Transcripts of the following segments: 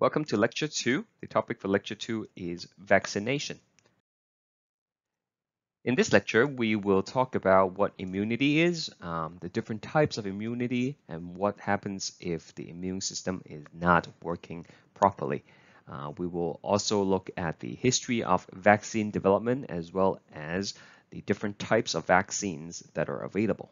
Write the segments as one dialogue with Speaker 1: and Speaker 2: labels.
Speaker 1: Welcome to lecture two. The topic for lecture two is vaccination. In this lecture, we will talk about what immunity is, um, the different types of immunity, and what happens if the immune system is not working properly. Uh, we will also look at the history of vaccine development as well as the different types of vaccines that are available.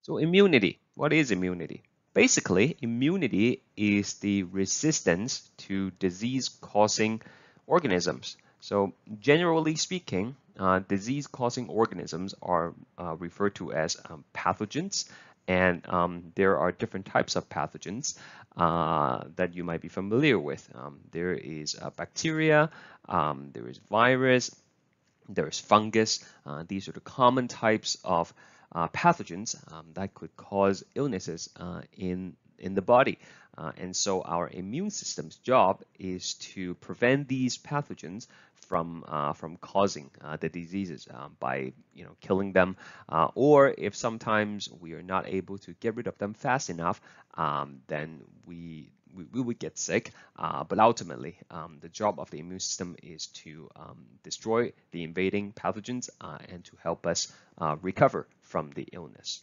Speaker 1: So immunity, what is immunity? Basically, immunity is the resistance to disease-causing organisms. So generally speaking, uh, disease-causing organisms are uh, referred to as um, pathogens, and um, there are different types of pathogens uh, that you might be familiar with. Um, there is bacteria, um, there is virus, there is fungus. Uh, these are the common types of uh, pathogens um, that could cause illnesses uh, in in the body. Uh, and so our immune system's job is to prevent these pathogens from uh, from causing uh, the diseases um, by you know killing them, or if sometimes we are not able to get rid of them fast enough, um, then we we, we would get sick, uh, but ultimately um, the job of the immune system is to um, destroy the invading pathogens uh, and to help us uh, recover from the illness.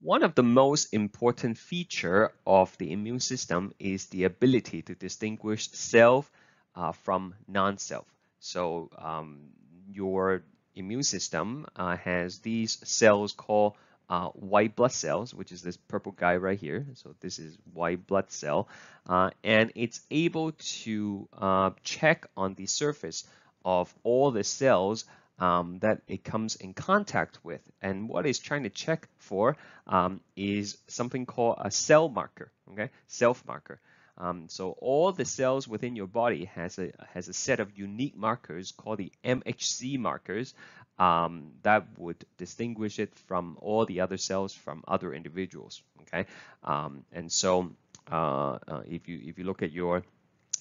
Speaker 1: One of the most important feature of the immune system is the ability to distinguish self uh, from non-self. So um, your immune system uh, has these cells called uh, white blood cells, which is this purple guy right here. So this is white blood cell, uh, and it's able to uh, check on the surface of all the cells um, that it comes in contact with. And what it's trying to check for um, is something called a cell marker, okay, self marker. Um, so all the cells within your body has a has a set of unique markers called the MHC markers um, that would distinguish it from all the other cells from other individuals. Okay, um, and so uh, uh, if you if you look at your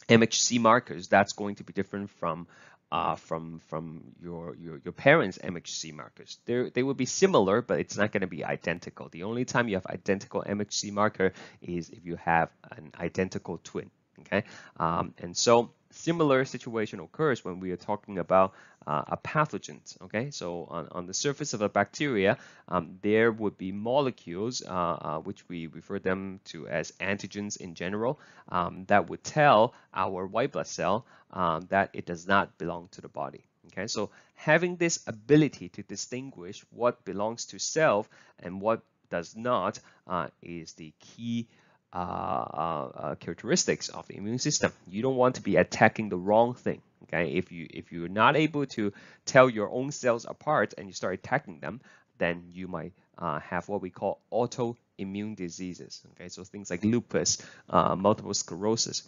Speaker 1: MHC markers, that's going to be different from uh, from from your, your your parents' MHC markers. They they will be similar, but it's not going to be identical. The only time you have identical MHC marker is if you have an identical twin. Okay, um, and so similar situation occurs when we are talking about uh, a pathogen. Okay, so on, on the surface of a bacteria, um, there would be molecules, uh, uh, which we refer them to as antigens in general, um, that would tell our white blood cell um, that it does not belong to the body. Okay, so having this ability to distinguish what belongs to self and what does not uh, is the key characteristics of the immune system. You don't want to be attacking the wrong thing. Okay, if you if you're not able to tell your own cells apart and you start attacking them, then you might uh, have what we call autoimmune diseases. Okay, so things like lupus, uh, multiple sclerosis.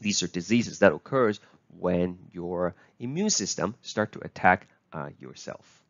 Speaker 1: These are diseases that occurs when your immune system start to attack uh, yourself.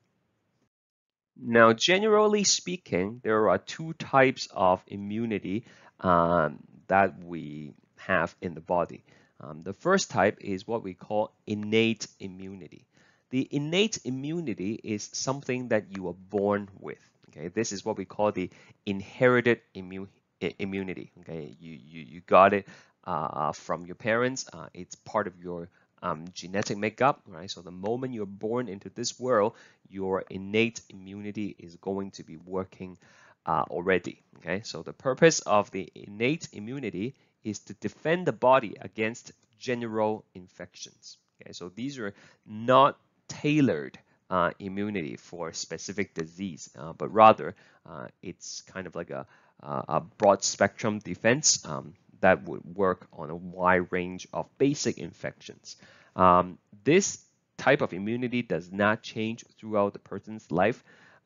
Speaker 1: Now, generally speaking, there are two types of immunity um, that we have in the body. Um, the first type is what we call innate immunity. The innate immunity is something that you are born with. Okay, this is what we call the inherited immunity. Okay, you you, you got it uh, from your parents. Uh, it's part of your um, genetic makeup, right? So the moment you're born into this world, your innate immunity is going to be working uh, already. Okay, so the purpose of the innate immunity is to defend the body against general infections. Okay, so these are not tailored uh, immunity for specific disease, uh, but rather uh, it's kind of like a, a broad spectrum defense um, that would work on a wide range of basic infections. Um, this type of immunity does not change throughout the person's life.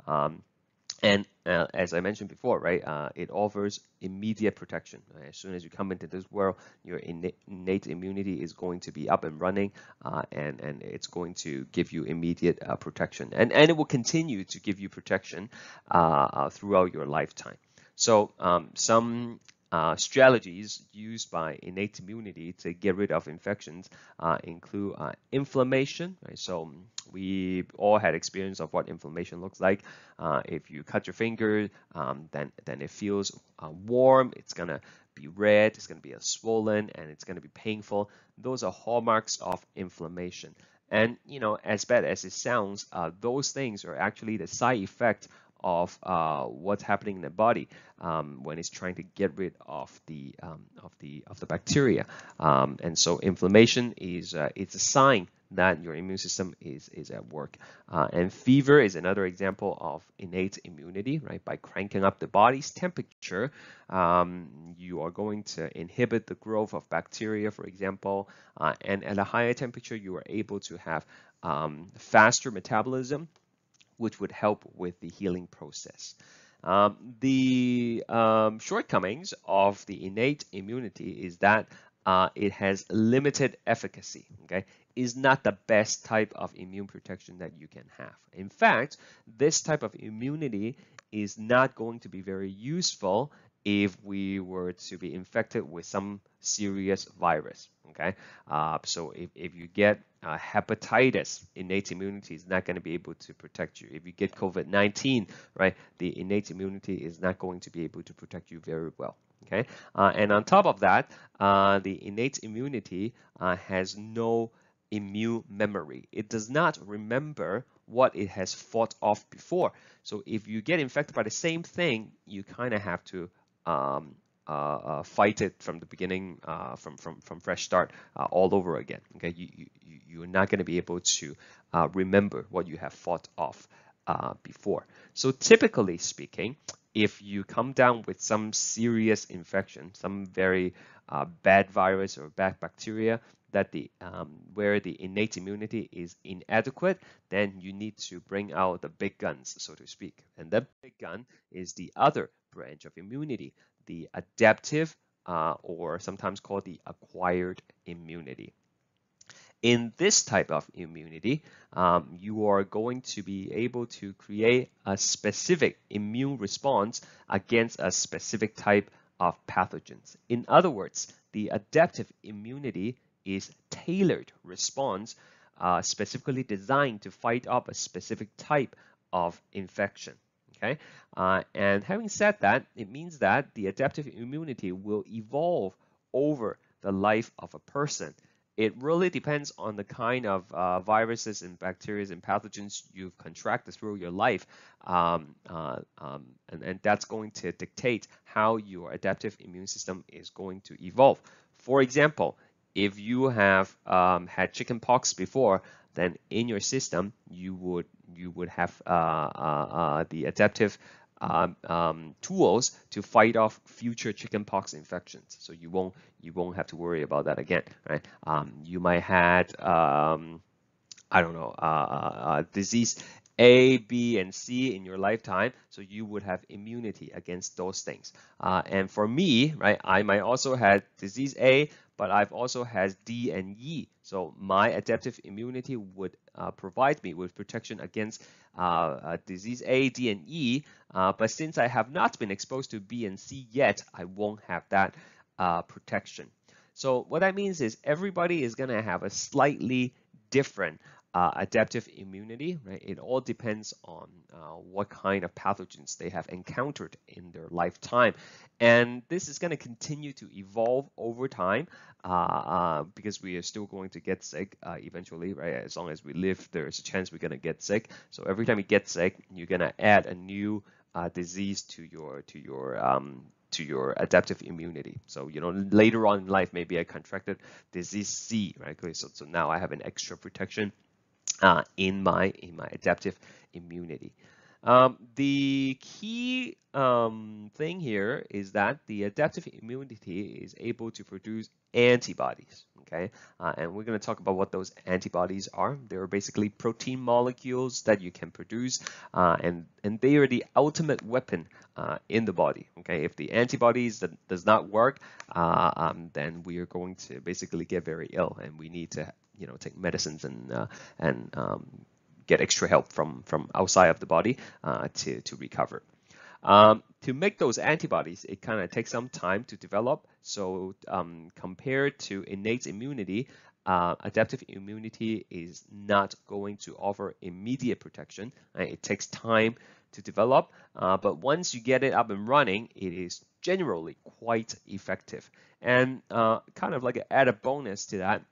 Speaker 1: Um, and uh, as I mentioned before, right, uh, it offers immediate protection. Right? As soon as you come into this world, your innate immunity is going to be up and running, uh, and and it's going to give you immediate uh, protection, and and it will continue to give you protection uh, uh, throughout your lifetime. So um, some uh, strategies used by innate immunity to get rid of infections uh, include uh, inflammation. Right? So we all had experience of what inflammation looks like. Uh, if you cut your finger, um, then then it feels uh, warm. It's gonna be red, it's going to be a swollen, and it's going to be painful. Those are hallmarks of inflammation. And you know, as bad as it sounds, uh, those things are actually the side effect of uh, what's happening in the body um, when it's trying to get rid of the um, of the of the bacteria. Um, and so inflammation is uh, it's a sign that your immune system is is at work. Uh, and fever is another example of innate immunity, right? By cranking up the body's temperature, um, you are going to inhibit the growth of bacteria, for example. Uh, and at a higher temperature, you are able to have um, faster metabolism which would help with the healing process. Um, the um, shortcomings of the innate immunity is that uh, it has limited efficacy, okay? Is not the best type of immune protection that you can have. In fact, this type of immunity is not going to be very useful if we were to be infected with some serious virus. Okay, uh, so if, if you get uh, hepatitis, innate immunity is not going to be able to protect you. If you get COVID-19, right, the innate immunity is not going to be able to protect you very well. Okay, uh, and on top of that, uh, the innate immunity uh, has no immune memory. It does not remember what it has fought off before. So if you get infected by the same thing, you kind of have to um, uh, uh, fight it from the beginning, uh, from from from fresh start, uh, all over again. Okay, you you you're not going to be able to uh, remember what you have fought off uh, before. So typically speaking, if you come down with some serious infection, some very bad virus or bad bacteria, that the um, where the innate immunity is inadequate, then you need to bring out the big guns, so to speak. And that big gun is the other branch of immunity, the adaptive uh, or sometimes called the acquired immunity. In this type of immunity, um, you are going to be able to create a specific immune response against a specific type of pathogens. In other words, the adaptive immunity is tailored response uh, specifically designed to fight off a specific type of infection. Okay, uh, and having said that, it means that the adaptive immunity will evolve over the life of a person. It really depends on the kind of uh, viruses and bacteria and pathogens you've contracted through your life, um, uh, um, and, and that's going to dictate how your adaptive immune system is going to evolve. For example, if you have um, had chickenpox before, then in your system you would you would have uh, uh, uh, the adaptive um, um, tools to fight off future chickenpox infections. So you won't you won't have to worry about that again, right? Um, you might had um, I don't know uh, uh, disease A, B, and C in your lifetime, so you would have immunity against those things. and for me, right, I might also had disease A, but I've also had D and E. So my adaptive immunity would uh, provide me with protection against uh, uh, disease A, D, and E. Uh, but since I have not been exposed to B and C yet, I won't have that uh, protection. So what that means is everybody is going to have a slightly different uh, adaptive immunity, right? It all depends on uh, what kind of pathogens they have encountered in their lifetime. And this is going to continue to evolve over time uh, uh, because we are still going to get sick uh, eventually, right? As long as we live, there's a chance we're going to get sick. So every time you get sick, you're going to add a new uh, disease to your to your um, to your adaptive immunity. So, you know, later on in life, maybe I contracted disease C, right? So, so now I have an extra protection uh, in my in my adaptive immunity. Um, the key um, thing here is that the adaptive immunity is able to produce antibodies. Okay, uh, and we're going to talk about what those antibodies are. They're basically protein molecules that you can produce, uh, and and they are the ultimate weapon uh, in the body. Okay, if the antibodies that does not work, uh, um, then we are going to basically get very ill, and we need to you know take medicines and uh, and um, get extra help from from outside of the body uh, to to recover. Um, to make those antibodies, it kind of takes some time to develop. So um, compared to innate immunity, uh, adaptive immunity is not going to offer immediate protection. It takes time to develop, uh, but once you get it up and running, it is generally quite effective. And uh, kind of like add a bonus to that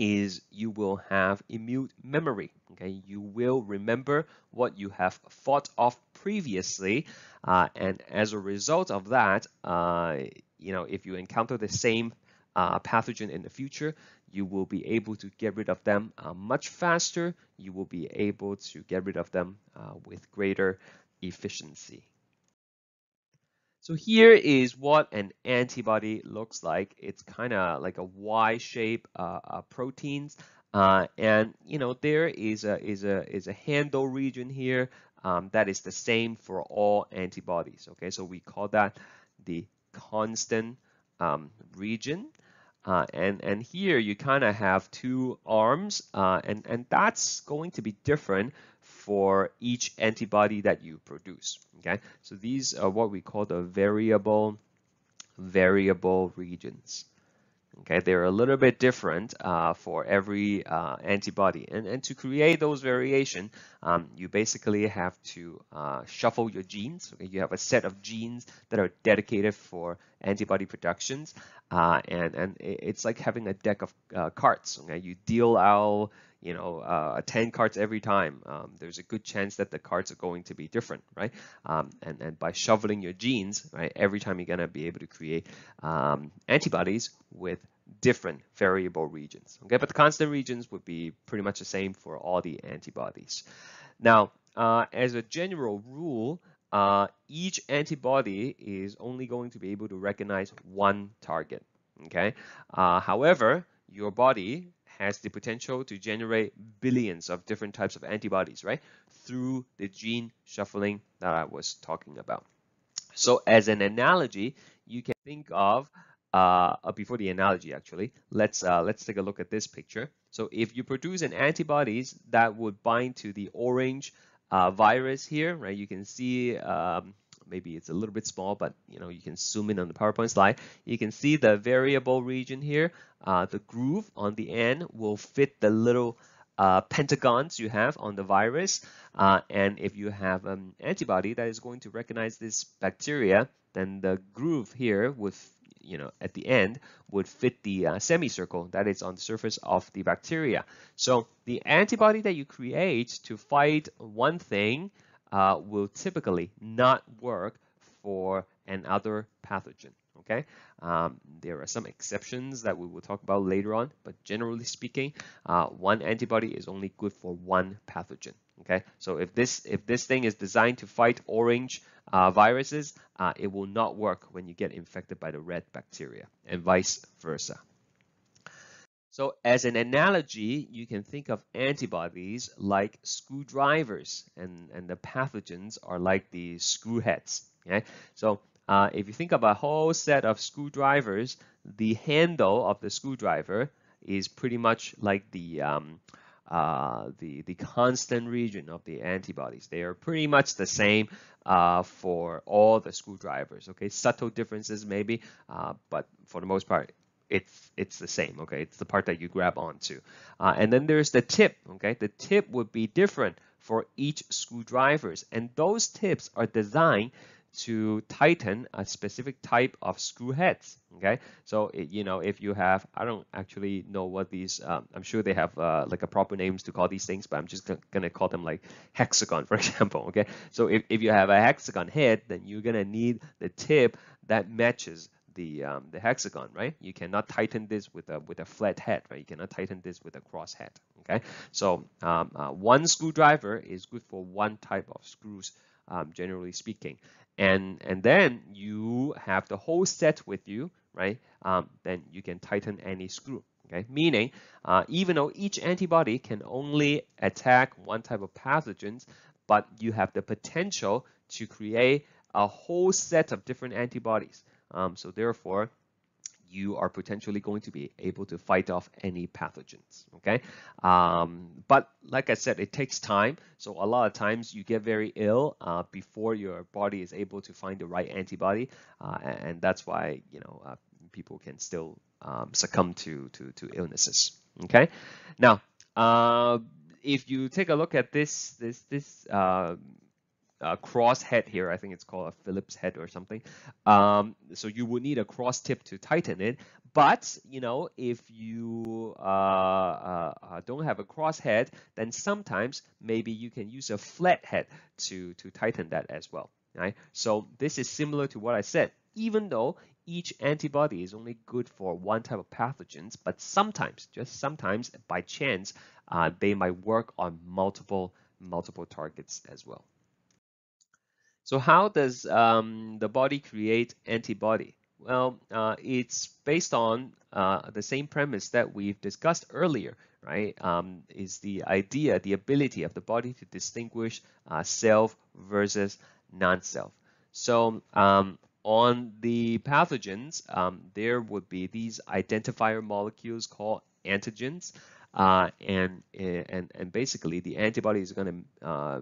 Speaker 1: is you will have immune memory. Okay, you will remember what you have thought of previously, uh, and as a result of that, uh, you know, if you encounter the same uh, pathogen in the future, you will be able to get rid of them uh, much faster. You will be able to get rid of them uh, with greater efficiency. So here is what an antibody looks like. It's kind of like a Y shape uh, uh, proteins. Uh, and you know there is a is a is a handle region here um, that is the same for all antibodies. Okay, so we call that the constant um, region. Uh, and and here you kind of have two arms, uh, and and that's going to be different for each antibody that you produce. Okay, so these are what we call the variable variable regions. Okay, they're a little bit different uh, for every uh, antibody. And, and to create those variation, um, you basically have to uh, shuffle your genes. Okay, you have a set of genes that are dedicated for antibody productions. Uh, and, and it's like having a deck of uh, cards. Okay, you deal out you know, uh, 10 cards every time, um, there's a good chance that the cards are going to be different, right? Um, and, and by shoveling your genes, right, every time you're going to be able to create um, antibodies with different variable regions, okay? But the constant regions would be pretty much the same for all the antibodies. Now, uh, as a general rule, uh, each antibody is only going to be able to recognize one target, okay? Uh, however, your body has the potential to generate billions of different types of antibodies, right? Through the gene shuffling that I was talking about. So as an analogy, you can think of uh, uh, before the analogy actually, let's uh, let's take a look at this picture. So if you produce an antibodies that would bind to the orange uh, virus here, right? You can see um, maybe it's a little bit small, but you know you can zoom in on the PowerPoint slide. You can see the variable region here. Uh, the groove on the end will fit the little uh, pentagons you have on the virus. Uh, and if you have an antibody that is going to recognize this bacteria, then the groove here would, you know, at the end would fit the uh, semicircle that is on the surface of the bacteria. So the antibody that you create to fight one thing uh, will typically not work for another pathogen. Okay, um, there are some exceptions that we will talk about later on, but generally speaking, uh, one antibody is only good for one pathogen. Okay, so if this if this thing is designed to fight orange uh, viruses, uh, it will not work when you get infected by the red bacteria, and vice versa. So as an analogy, you can think of antibodies like screwdrivers and, and the pathogens are like the screw heads. Okay? So uh, if you think of a whole set of screwdrivers, the handle of the screwdriver is pretty much like the um, uh, the the constant region of the antibodies. They are pretty much the same uh, for all the screwdrivers. Okay, subtle differences maybe, uh, but for the most part, it's it's the same okay? It's the part that you grab onto. Uh, and then there's the tip okay? The tip would be different for each screwdrivers. And those tips are designed to tighten a specific type of screw heads okay? So it, you know if you have i don't actually know what these um, i'm sure they have uh, like a proper names to call these things but i'm just gonna call them like hexagon for example okay? So if, if you have a hexagon head then you're gonna need the tip that matches the um, the hexagon, right? You cannot tighten this with a with a flat head, right? You cannot tighten this with a cross head. Okay, so um, uh, one screwdriver is good for one type of screws, um, generally speaking, and and then you have the whole set with you, right? Um, then you can tighten any screw. Okay, meaning uh, even though each antibody can only attack one type of pathogens, but you have the potential to create a whole set of different antibodies. Um, so therefore, you are potentially going to be able to fight off any pathogens, okay? Um, but like I said, it takes time. So a lot of times you get very ill uh, before your body is able to find the right antibody. Uh, and that's why, you know, uh, people can still um, succumb to, to, to illnesses, okay? Now, uh, if you take a look at this, this, this a cross head here. I think it's called a Phillips head or something. Um, so you would need a cross tip to tighten it. But you know, if you uh, uh, uh, don't have a cross head, then sometimes maybe you can use a flat head to to tighten that as well. Right. So this is similar to what I said. Even though each antibody is only good for one type of pathogens, but sometimes, just sometimes, by chance, uh, they might work on multiple multiple targets as well. So how does um, the body create antibody? Well, uh, it's based on uh, the same premise that we've discussed earlier, right? Um, is the idea, the ability of the body to distinguish uh, self versus non-self. So um, on the pathogens, um, there would be these identifier molecules called antigens, uh, and and and basically the antibody is going to uh,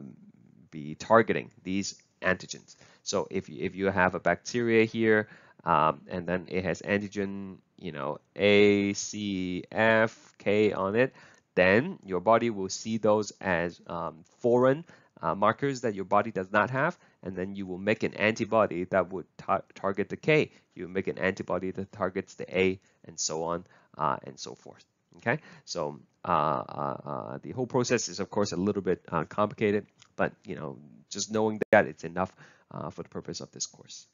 Speaker 1: be targeting these antigens. So if you, if you have a bacteria here, um, and then it has antigen, you know, A, C, F, K on it, then your body will see those as um, foreign uh, markers that your body does not have, and then you will make an antibody that would tar target the K. You make an antibody that targets the A, and so on uh, and so forth. Okay, so uh, uh, uh the whole process is of course a little bit uh, complicated, but you know, just knowing that it's enough for the purpose of this course.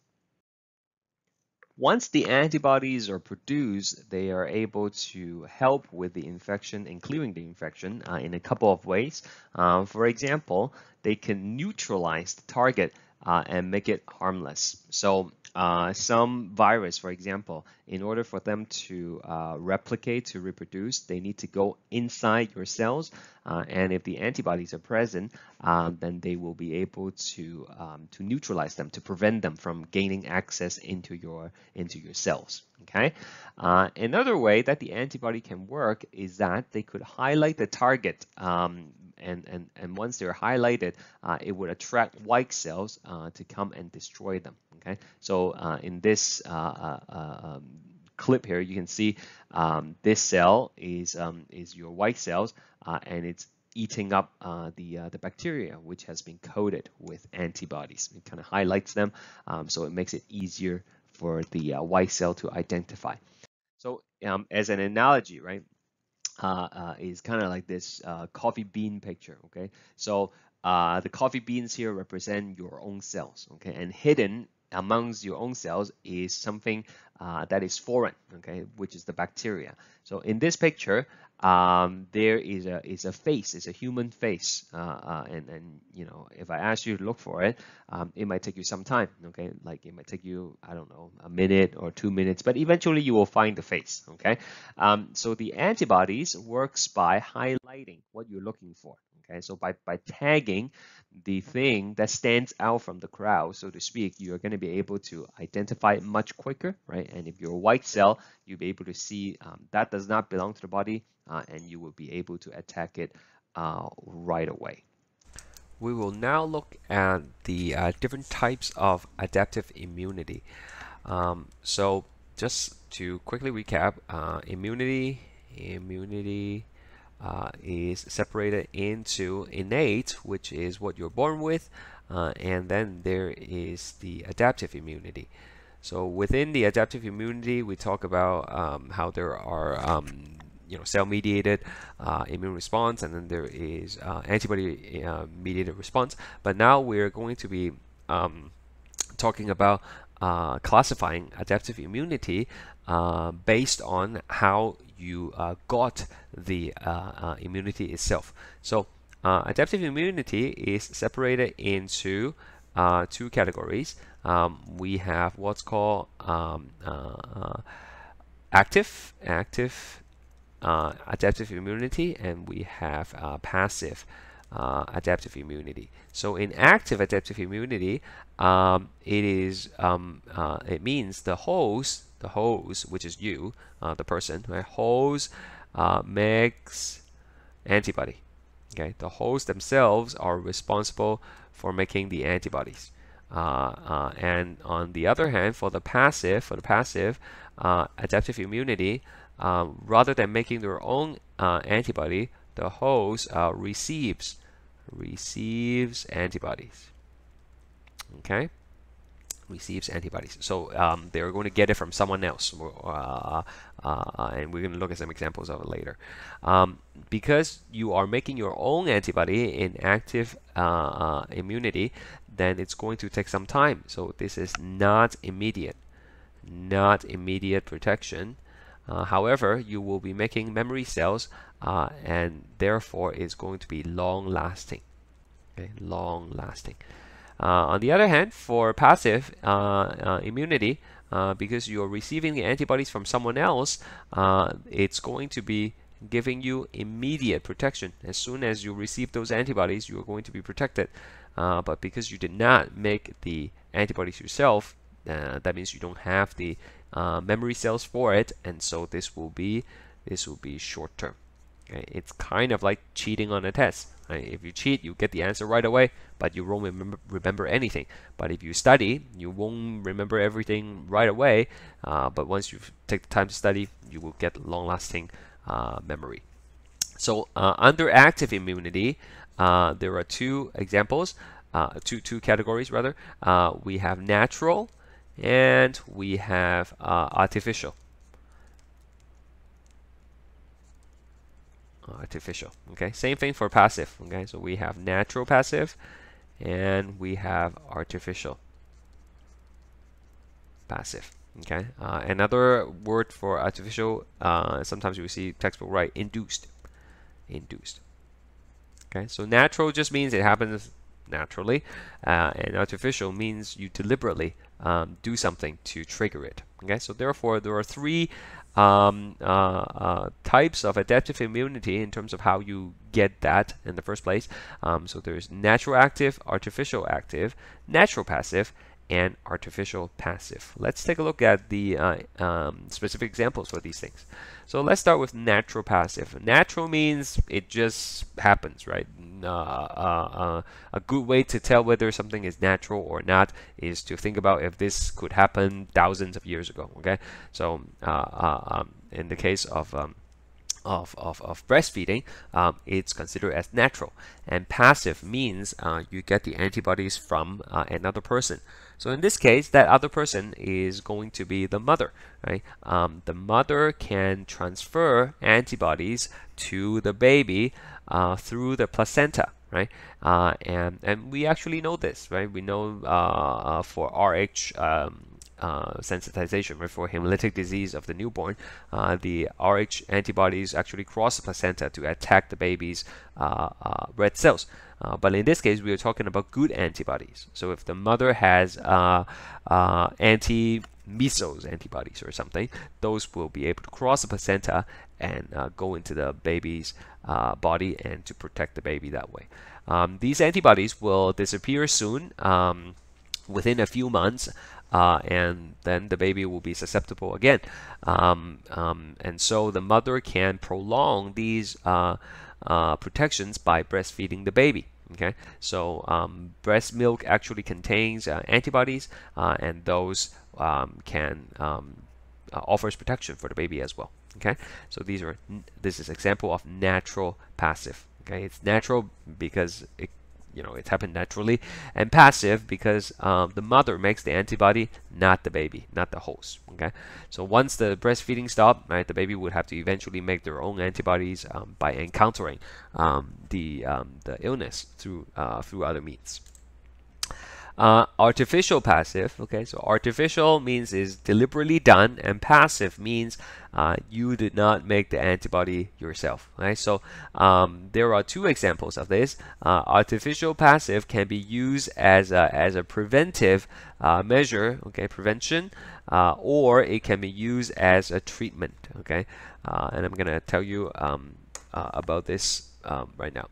Speaker 1: Once the antibodies are produced, they are able to help with the infection and clearing the infection uh, in a couple of ways. Uh, for example, they can neutralize the target uh, and make it harmless. So uh, some virus, for example, in order for them to uh, replicate, to reproduce, they need to go inside your cells. Uh, and if the antibodies are present, um, then they will be able to um, to neutralize them, to prevent them from gaining access into your into your cells. Okay. Uh, another way that the antibody can work is that they could highlight the target um, and, and, and once they're highlighted, uh, it would attract white cells uh, to come and destroy them. Okay, so uh, in this uh, uh, uh, um, clip here, you can see um, this cell is um, is your white cells, and it's eating up the the bacteria, which has been coated with antibodies. It kind of highlights them, um, so it makes it easier for the white cell to identify. So um, as an analogy, right, uh, uh, is kind of like this uh, coffee bean picture. Okay, so uh, the coffee beans here represent your own cells. Okay, and hidden amongst your own cells is something uh, that is foreign. Okay, which is the bacteria. So in this picture, um, there is a is a face, it's a human face, uh, uh, and and you know if I ask you to look for it, um, it might take you some time. Okay, like it might take you I don't know a minute or two minutes, but eventually you will find the face. Okay, um, so the antibodies works by highlighting what you're looking for. Okay, so by, by tagging the thing that stands out from the crowd, so to speak, you're going to be able to identify it much quicker, right? And if you're a white cell, you'll be able to see um, that does not belong to the body, uh, and you will be able to attack it uh, right away. We will now look at the uh, different types of adaptive immunity. Um, so just to quickly recap, uh, immunity, immunity, uh, is separated into innate, which is what you're born with, uh, and then there is the adaptive immunity. So within the adaptive immunity, we talk about um, how there are um, you know cell-mediated uh, immune response, and then there is uh, antibody-mediated uh, response. But now we're going to be um, talking about uh, classifying adaptive immunity based on how you uh, got the uh, uh, immunity itself. So adaptive immunity is separated into two categories. Um, we have what's called um, active, active adaptive immunity, and we have passive uh, adaptive immunity. So in active adaptive immunity, um, it is um, uh, it means the host, the host, which is you, uh, the person, right? Host uh, makes antibody. Okay, the hosts themselves are responsible for making the antibodies. Uh, uh, and on the other hand, for the passive, for the passive adaptive immunity, um, rather than making their own antibody, the host receives receives antibodies. Okay receives antibodies. So um, they're going to get it from someone else. Uh, uh, and we're going to look at some examples of it later. Um, because you are making your own antibody in active uh, uh, immunity, then it's going to take some time. So this is not immediate, not immediate protection. Uh, however, you will be making memory cells, uh, and therefore it's going to be long-lasting. Okay, long-lasting. Uh, on the other hand, for passive uh, uh, immunity, because you're receiving the antibodies from someone else, it's going to be giving you immediate protection. As soon as you receive those antibodies, you are going to be protected. Uh, but because you did not make the antibodies yourself, uh, that means you don't have the uh, memory cells for it, and so this will be this will be short term. Okay? It's kind of like cheating on a test. If you cheat, you get the answer right away, but you won't remember, remember anything. But if you study, you won't remember everything right away. Uh, but once you take the time to study, you will get long-lasting uh, memory. So uh, under active immunity, uh, there are two examples, uh, two two categories rather. We have natural, and we have artificial. Artificial okay? Same thing for passive okay? So we have natural passive and we have artificial passive okay? Uh, another word for artificial uh, sometimes you see textbook write induced induced okay? So natural just means it happens naturally uh, and artificial means you deliberately um, do something to trigger it okay so therefore there are three um, uh, uh, types of adaptive immunity in terms of how you get that in the first place. Um, so there's natural active, artificial active, natural passive, and artificial passive. Let's take a look at the uh, um, specific examples for these things. So let's start with natural passive. Natural means it just happens, right? Uh, uh, uh, a good way to tell whether something is natural or not is to think about if this could happen thousands of years ago. Okay, so uh, uh, um, in the case of um, of, of, of breastfeeding, um, it's considered as natural. And passive means uh, you get the antibodies from uh, another person. So in this case, that other person is going to be the mother, right? Um, the mother can transfer antibodies to the baby uh, through the placenta, right? Uh, and and we actually know this, right? We know uh, uh, for RH. Um, uh, sensitization for hemolytic disease of the newborn, uh, the Rh antibodies actually cross the placenta to attack the baby's uh, uh red cells. Uh, but in this case, we are talking about good antibodies. So if the mother has uh, anti measles antibodies or something, those will be able to cross the placenta and go into the baby's body and to protect the baby that way. Um, these antibodies will disappear soon. Um, within a few months uh, and then the baby will be susceptible again. Um, um, and so the mother can prolong these uh, uh, protections by breastfeeding the baby. Okay, so um, breast milk actually contains uh, antibodies, uh, and those um, can um, uh, offers protection for the baby as well. Okay, so these are this is example of natural passive. Okay, it's natural because it you know it's happened naturally and passive because um, the mother makes the antibody not the baby not the host okay? So once the breastfeeding stops right the baby would have to eventually make their own antibodies um, by encountering um, the um, the illness through uh, through other means uh, artificial passive, okay, so artificial means is deliberately done, and passive means uh, you did not make the antibody yourself, right? So um, there are two examples of this. Uh, artificial passive can be used as a, as a preventive uh, measure, okay, prevention, uh, or it can be used as a treatment, okay? Uh, and I'm gonna tell you um, about this um, right now.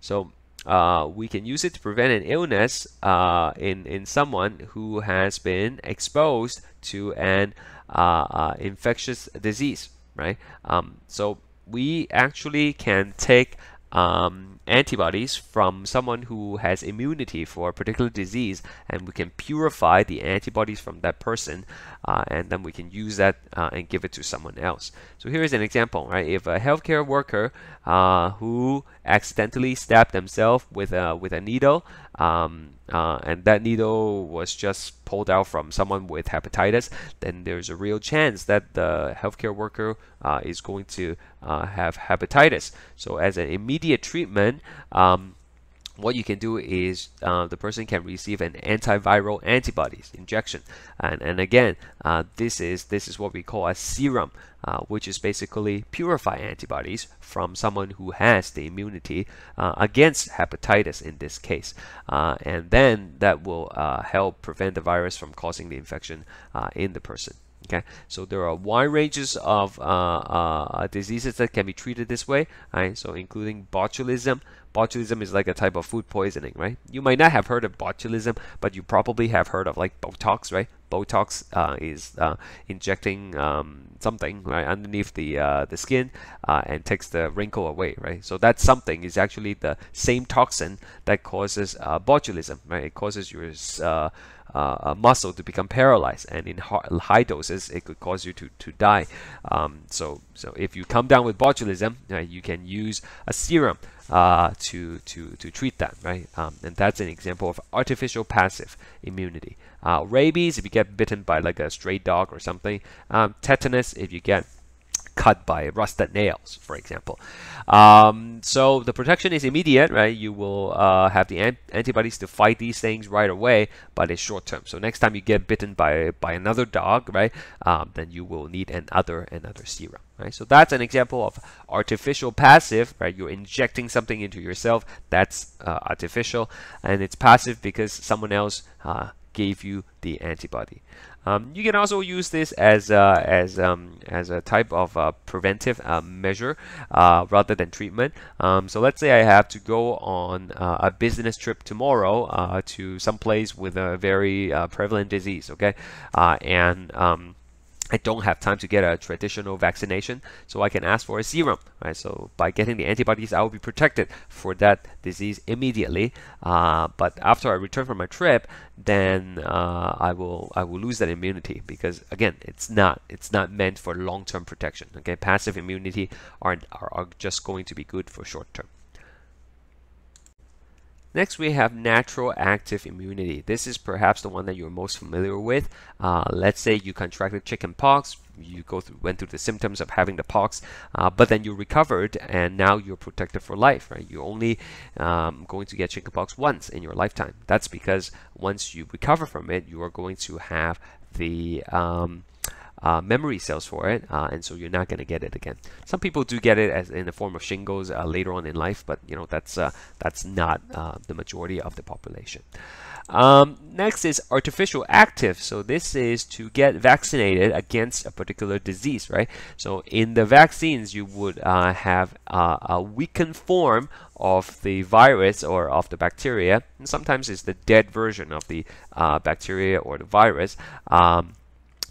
Speaker 1: So uh, we can use it to prevent an illness uh, in, in someone who has been exposed to an uh, uh infectious disease, right? Um, so we actually can take um, antibodies from someone who has immunity for a particular disease and we can purify the antibodies from that person uh, and then we can use that uh, and give it to someone else. So here is an example, right? If a healthcare worker uh, who accidentally stabbed themselves with a, with a needle um, uh, and that needle was just pulled out from someone with hepatitis, then there's a real chance that the healthcare worker uh, is going to uh, have hepatitis. So as an immediate treatment, um, what you can do is uh, the person can receive an antiviral antibodies injection. And, and again uh, this is this is what we call a serum uh, which is basically purify antibodies from someone who has the immunity uh, against hepatitis in this case. Uh, and then that will uh, help prevent the virus from causing the infection in the person Okay, so there are wide ranges of uh, uh, diseases that can be treated this way, right? So including botulism. Botulism is like a type of food poisoning, right? You might not have heard of botulism, but you probably have heard of like Botox, right? Botox uh, is uh, injecting um, something right underneath the uh, the skin uh, and takes the wrinkle away, right? So that something is actually the same toxin that causes botulism, right? It causes your uh, muscle to become paralyzed, and in high doses, it could cause you to, to die. Um, so, so if you come down with botulism, uh, you can use a serum uh, to, to, to treat that, right? Um, and that's an example of artificial passive immunity. Uh, rabies, if you get bitten by like a stray dog or something. Um, tetanus, if you get cut by rusted nails, for example. Um, so the protection is immediate, right? You will uh, have the an antibodies to fight these things right away, but it's short term. So next time you get bitten by by another dog, right, um, then you will need another another serum. Right, so that's an example of artificial passive, right? You're injecting something into yourself. That's uh, artificial, and it's passive because someone else uh, gave you the antibody. Um, you can also use this as uh, as um, as a type of uh, preventive uh, measure uh, rather than treatment. Um, so let's say I have to go on a business trip tomorrow to some place with a very prevalent disease. Okay, and um, I don't have time to get a traditional vaccination, so I can ask for a serum. Right? So by getting the antibodies, I will be protected for that disease immediately. Uh, but after I return from my trip, then uh, I will I will lose that immunity because again, it's not it's not meant for long-term protection. Okay, passive immunity are, are, are just going to be good for short term. Next, we have natural active immunity. This is perhaps the one that you're most familiar with. Uh, let's say you contracted chickenpox, you go through, went through the symptoms of having the pox, uh, but then you recovered and now you're protected for life, right? You're only um, going to get chickenpox once in your lifetime. That's because once you recover from it, you are going to have the um, uh, memory cells for it, uh, and so you're not going to get it again. Some people do get it as in the form of shingles uh, later on in life, but you know that's uh, that's not uh, the majority of the population. Um, next is artificial active. So this is to get vaccinated against a particular disease, right? So in the vaccines, you would uh, have a weakened form of the virus or of the bacteria. And sometimes it's the dead version of the bacteria or the virus. Um,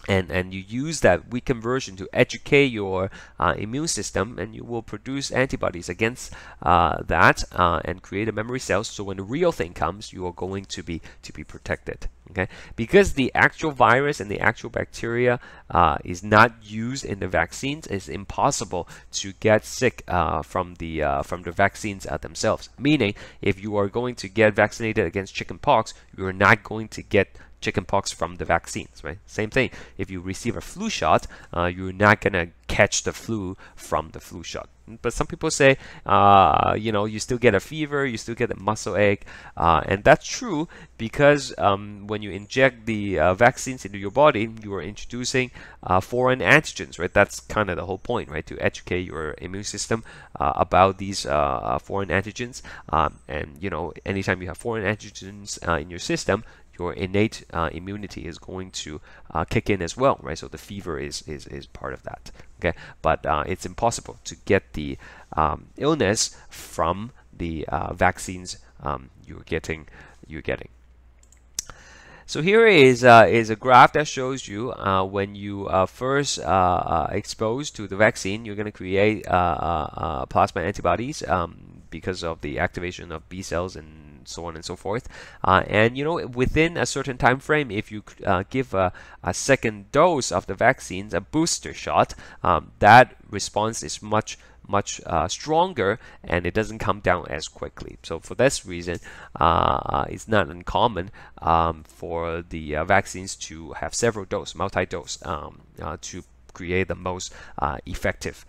Speaker 1: and and you use that weak version to educate your uh, immune system and you will produce antibodies against uh, that uh, and create a memory cells. So when the real thing comes you are going to be to be protected okay? Because the actual virus and the actual bacteria uh, is not used in the vaccines it's impossible to get sick uh, from the uh, from the vaccines themselves. Meaning if you are going to get vaccinated against chickenpox you are not going to get chickenpox from the vaccines, right? Same thing. If you receive a flu shot, uh, you're not gonna catch the flu from the flu shot. But some people say, uh, you know, you still get a fever, you still get a muscle ache, uh, and that's true because um, when you inject the uh, vaccines into your body, you are introducing uh, foreign antigens, right? That's kind of the whole point, right? To educate your immune system uh, about these uh, foreign antigens, um, and you know, anytime you have foreign antigens in your system, your innate uh, immunity is going to uh, kick in as well, right? So the fever is is, is part of that. Okay, but uh, it's impossible to get the um, illness from the uh, vaccines um, you're getting. You're getting. So here is uh, is a graph that shows you uh, when you uh, first uh, uh, exposed to the vaccine, you're going to create plasma antibodies um, because of the activation of B cells and so on and so forth. Uh, and you know, within a certain time frame, if you uh, give a, a, second dose of the vaccines, a booster shot, um, that response is much much uh, stronger and it doesn't come down as quickly. So for this reason, uh, it's not uncommon um, for the uh, vaccines to have several dose, multi-dose, um, uh, to create the most uh, effective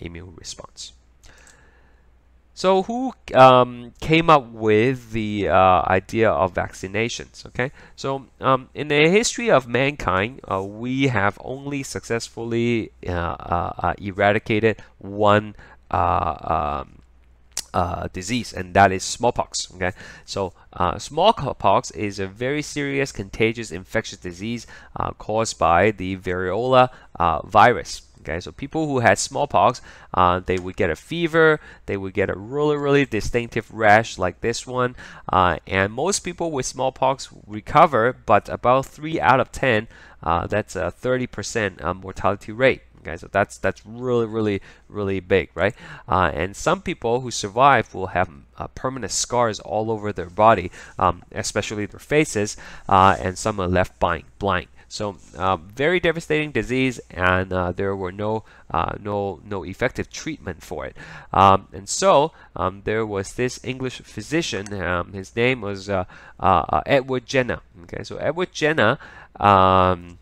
Speaker 1: immune response. So who um, came up with the uh, idea of vaccinations? Okay, so um, in the history of mankind, uh, we have only successfully uh, uh, uh eradicated one uh, um, disease, and that is smallpox. Okay, so smallpox is a very serious contagious infectious disease caused by the variola virus. Okay, so people who had smallpox, uh, they would get a fever, they would get a really, really distinctive rash like this one, uh, and most people with smallpox recover, but about 3 out of 10, uh, that's a 30% uh, mortality rate. Okay, so that's that's really, really, really big, right? Uh, and some people who survive will have uh, permanent scars all over their body, um, especially their faces, and some are left blind. blind. So uh, very devastating disease, and uh, there were no uh, no no effective treatment for it. Um, and so um, there was this English physician. Um, his name was uh, uh, Edward Jenner. Okay, so Edward Jenner, um,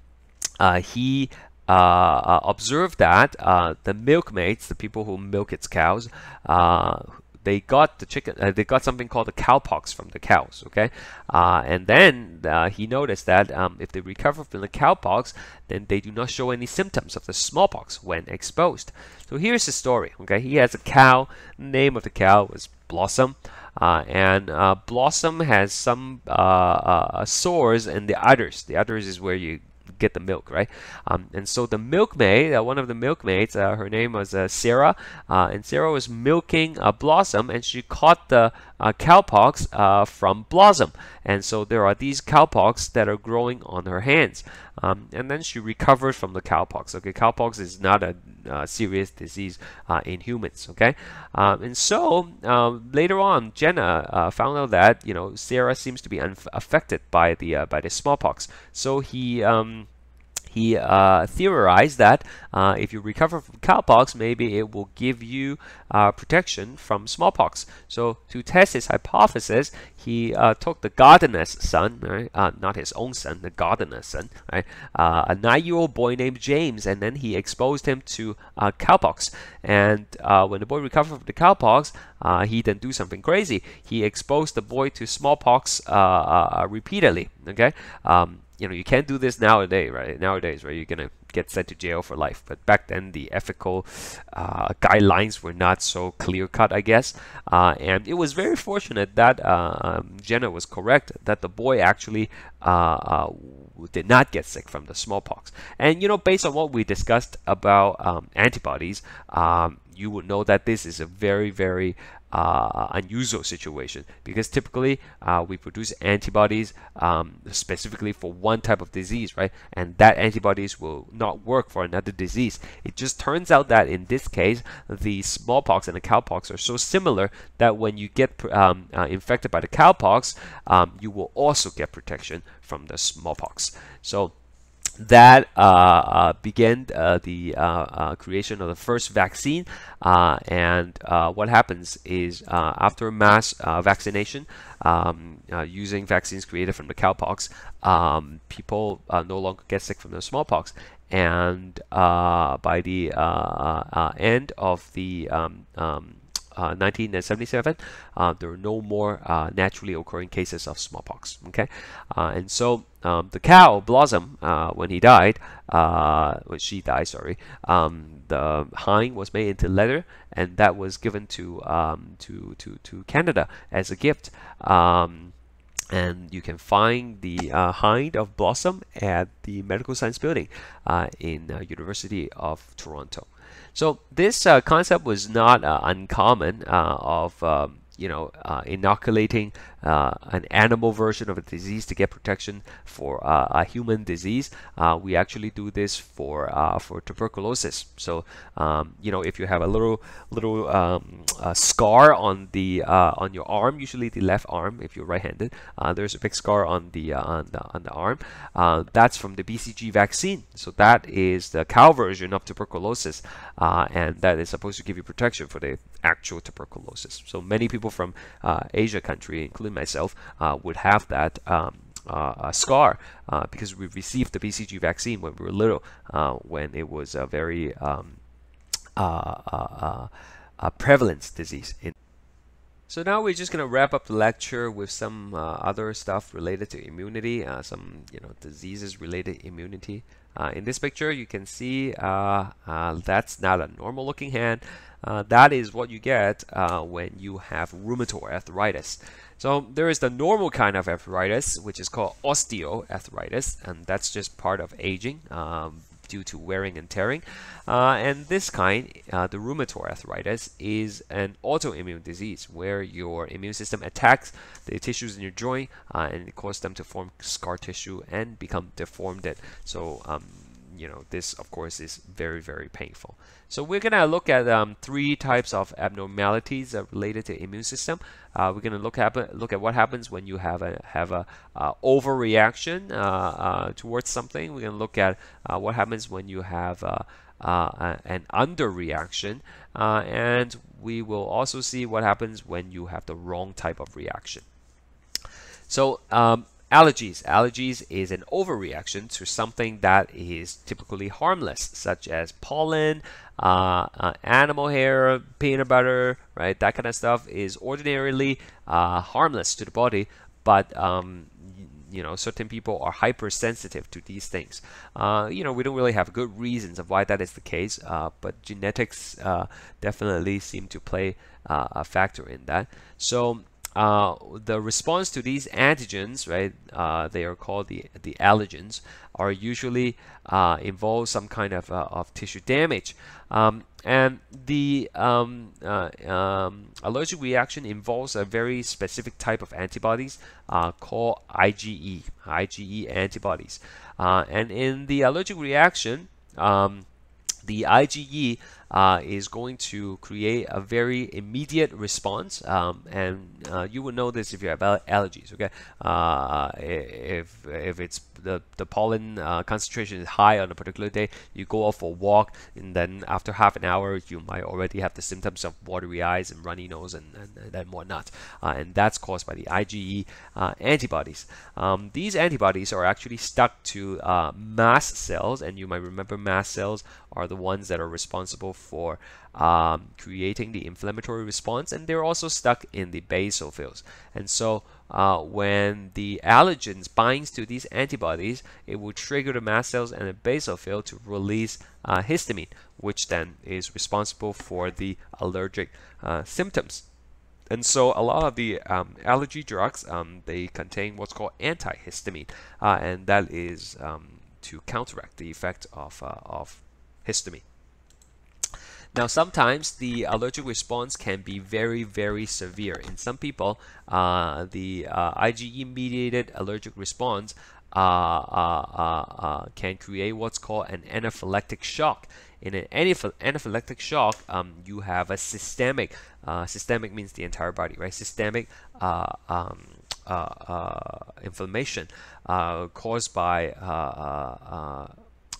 Speaker 1: he observed that the milkmaids, the people who milk its cows, they got the chicken uh, they got something called the cowpox from the cows okay? Uh, and then uh, he noticed that um, if they recover from the cowpox then they do not show any symptoms of the smallpox when exposed. So here's the story okay? He has a cow name of the cow was blossom uh, and uh, blossom has some uh, sores in the udders. The udders is where you get the milk, right? Um, and so the milkmaid, uh, one of the milkmaids, uh, her name was uh, Sarah, uh, and Sarah was milking a Blossom, and she caught the uh, cowpox uh, from Blossom. And so there are these cowpox that are growing on her hands. Um, and then she recovers from the cowpox. Okay, cowpox is not a uh, serious disease uh, in humans. Okay, um, and so um, later on, Jenner uh, found out that you know Sarah seems to be affected by the by the smallpox. So he um, he uh, theorized that uh, if you recover from cowpox, maybe it will give you uh, protection from smallpox. So to test his hypothesis, he uh, took the gardener's son, right? Uh, not his own son, the gardener's son, right? Uh, a nine-year-old boy named James, and then he exposed him to cowpox. And when the boy recovered from the cowpox, he then do something crazy. He exposed the boy to smallpox repeatedly. Okay. Um, you know you can't do this nowadays right? Nowadays right you're gonna get sent to jail for life. But back then the ethical uh, guidelines were not so clear cut I guess. Uh, and it was very fortunate that uh, um, Jenner was correct that the boy actually uh, uh, did not get sick from the smallpox. And you know based on what we discussed about um, antibodies um, you would know that this is a very very uh, unusual situation because typically uh, we produce antibodies um, specifically for one type of disease, right? And that antibodies will not work for another disease. It just turns out that in this case, the smallpox and the cowpox are so similar that when you get um, uh, infected by the cowpox, um, you will also get protection from the smallpox. So that uh, uh, began uh, the uh, uh, creation of the first vaccine. Uh, and what happens is after mass vaccination, um, using vaccines created from the cowpox, um, people no longer get sick from the smallpox. And by the end of the um, um 1977, there were no more naturally occurring cases of smallpox. Okay, and so um, the cow Blossom, uh, when he died, uh, when she died, sorry, um, the hide was made into leather, and that was given to um, to to to Canada as a gift. Um, and you can find the uh, hind of Blossom at the Medical Science Building uh, in uh, University of Toronto. So this uh, concept was not uh, uncommon uh, of um, you know, uh, inoculating uh, an animal version of a disease to get protection for uh, a human disease. Uh, we actually do this for uh, for tuberculosis. So um, you know if you have a little little um, scar on the on your arm, usually the left arm if you're right-handed, there's a big scar on the on the on the arm. that's from the BCG vaccine. So that is the cow version of tuberculosis, and that is supposed to give you protection for the actual tuberculosis. So many people from uh, Asia country, including myself, uh, would have that um, uh, scar uh, because we received the BCG vaccine when we were little, uh, when it was a very um, uh, prevalent disease. So now we're just going to wrap up the lecture with some other stuff related to immunity, some you know diseases related immunity. in this picture, you can see that's not a normal looking hand. Uh, that is what you get uh, when you have rheumatoid arthritis. So there is the normal kind of arthritis, which is called osteoarthritis, and that's just part of aging um, due to wearing and tearing. Uh, and this kind, uh, the rheumatoid arthritis, is an autoimmune disease where your immune system attacks the tissues in your joint uh, and causes them to form scar tissue and become deformed. So um, you know, this of course is very, very painful. So we're going to look at um, three types of abnormalities uh, related to immune system. Uh, we're going to look at look at what happens when you have a have a uh, overreaction uh, uh, towards something. We're going to look at uh, what happens when you have an underreaction, and we will also see what happens when you have the wrong type of reaction. So um, Allergies. Allergies is an overreaction to something that is typically harmless, such as pollen, uh, uh, animal hair, peanut butter, right? That kind of stuff is ordinarily uh, harmless to the body, but um, you know certain people are hypersensitive to these things uh, you know we don't really have good reasons of why that is the case uh, but genetics uh, definitely seem to play a factor in that so uh, the response to these antigens, right, uh, they are called the, the allergens, are usually uh, involve some kind of, uh, of tissue damage. Um, and the um, uh, um, allergic reaction involves a very specific type of antibodies called IgE, IgE antibodies. and in the allergic reaction, um, the IgE uh, is going to create a very immediate response um, and uh, you will know this if you have allergies okay? Uh, if if it's the, the pollen uh, concentration is high on a particular day you go out for a walk and then after half an hour you might already have the symptoms of watery eyes and runny nose and, and, and whatnot uh, and that's caused by the IgE uh, antibodies. Um, these antibodies are actually stuck to mast cells and you might remember mast cells are the ones that are responsible for um, creating the inflammatory response and they're also stuck in the basophils and so uh, when the allergens binds to these antibodies it will trigger the mast cells and the basophil to release uh, histamine which then is responsible for the allergic uh, symptoms. And so a lot of the um, allergy drugs um, they contain what's called antihistamine uh, and that is um, to counteract the effect of, uh, of histamine now, sometimes the allergic response can be very, very severe. In some people, uh, the uh, IgE-mediated allergic response uh, uh, uh, uh, can create what's called an anaphylactic shock. In an anaphylactic shock, um, you have a systemic, systemic means the entire body, right? Systemic um, inflammation caused by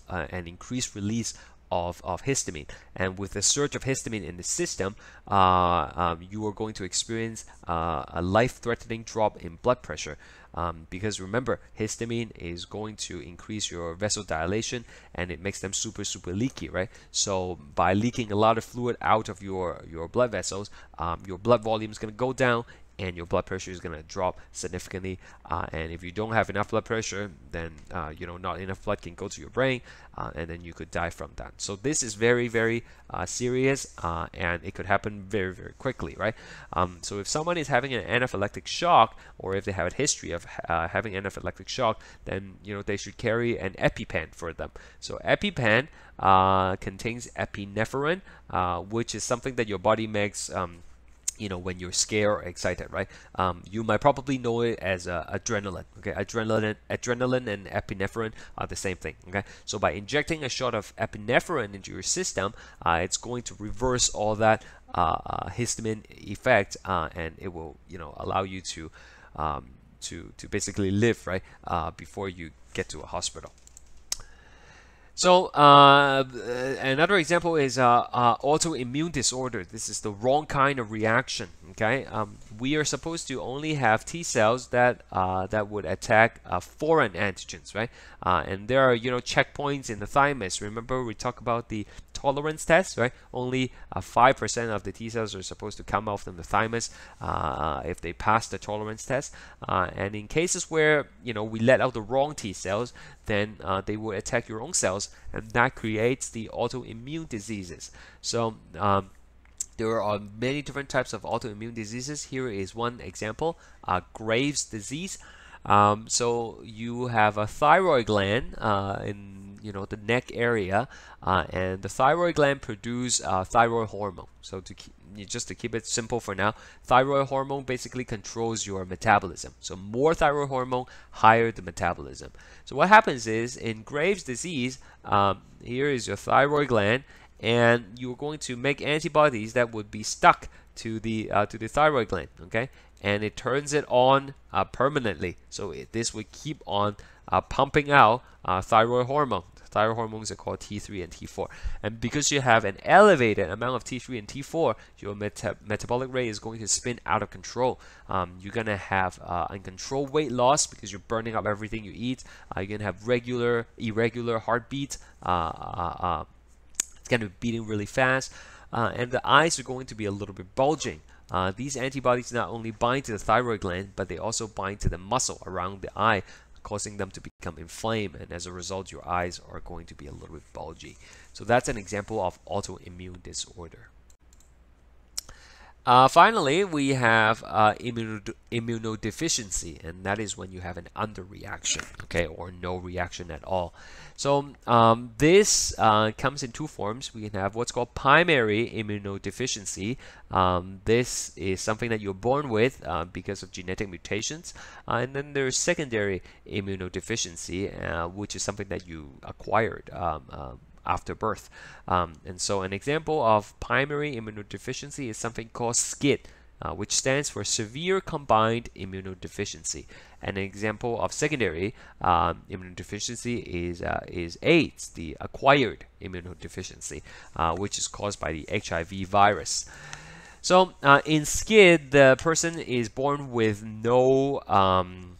Speaker 1: an increased release of, of histamine. And with the surge of histamine in the system, uh, um, you are going to experience uh, a life-threatening drop in blood pressure. Um, because remember, histamine is going to increase your vasodilation and it makes them super, super leaky, right? So by leaking a lot of fluid out of your, your blood vessels, um, your blood volume is going to go down and your blood pressure is going to drop significantly. Uh, and if you don't have enough blood pressure, then uh, you know not enough blood can go to your brain, uh, and then you could die from that. So this is very very uh, serious, uh, and it could happen very very quickly, right? Um, so if someone is having an anaphylactic shock, or if they have a history of uh, having anaphylactic shock, then you know they should carry an EpiPen for them. So EpiPen contains epinephrine, which is something that your body makes. Um,
Speaker 2: you know when you're scared or excited right? Um, you might probably know it as uh, adrenaline okay? Adrenaline adrenaline and epinephrine are the same thing okay? So by injecting a shot of epinephrine into your system uh, it's going to reverse all that uh, uh histamine effect uh, and it will you know allow you to um, to to basically live right uh, before you get to a hospital so uh, another example is uh, uh, autoimmune disorder. This is the wrong kind of reaction. Okay, um, we are supposed to only have T cells that uh, that would attack uh, foreign antigens, right? Uh, and there are you know checkpoints in the thymus. Remember we talked about the tolerance test, right? Only 5% uh, of the T cells are supposed to come out from the thymus uh, if they pass the tolerance test. Uh, and in cases where you know we let out the wrong T cells, then they will attack your own cells, and that creates the autoimmune diseases. So um, there are many different types of autoimmune diseases. Here is one example, uh, Graves' disease. Um, so you have a thyroid gland uh, in you know the neck area, uh, and the thyroid gland produce uh, thyroid hormone. So to keep, just to keep it simple for now, thyroid hormone basically controls your metabolism. So more thyroid hormone, higher the metabolism. So what happens is in Graves' disease, um, here is your thyroid gland, and you're going to make antibodies that would be stuck to the uh, to the thyroid gland. Okay, and it turns it on uh, permanently. So it, this would keep on uh, pumping out uh, thyroid hormone. Thyroid hormones are called T3 and T4. And because you have an elevated amount of T3 and T4, your meta metabolic rate is going to spin out of control. Um, you're going to have uh, uncontrolled weight loss because you're burning up everything you eat. Uh, you're going to have regular, irregular heartbeat. Uh, uh, uh, it's going to be beating really fast. and the eyes are going to be a little bit bulging. Uh, these antibodies not only bind to the thyroid gland, but they also bind to the muscle around the eye, causing them to become inflamed, and as a result, your eyes are going to be a little bit bulgy. So that's an example of autoimmune disorder. Uh, finally, we have uh, immunodeficiency, and that is when you have an underreaction, okay, or no reaction at all. So um, this uh, comes in two forms. We can have what's called primary immunodeficiency. Um, this is something that you're born with uh, because of genetic mutations, uh, and then there's secondary immunodeficiency, uh, which is something that you acquired um, um after birth. Um, and so an example of primary immunodeficiency is something called SCID, uh, which stands for Severe Combined Immunodeficiency. An example of secondary um, immunodeficiency is, uh, is AIDS, the acquired immunodeficiency, uh, which is caused by the HIV virus. So uh, in SCID, the person is born with no um,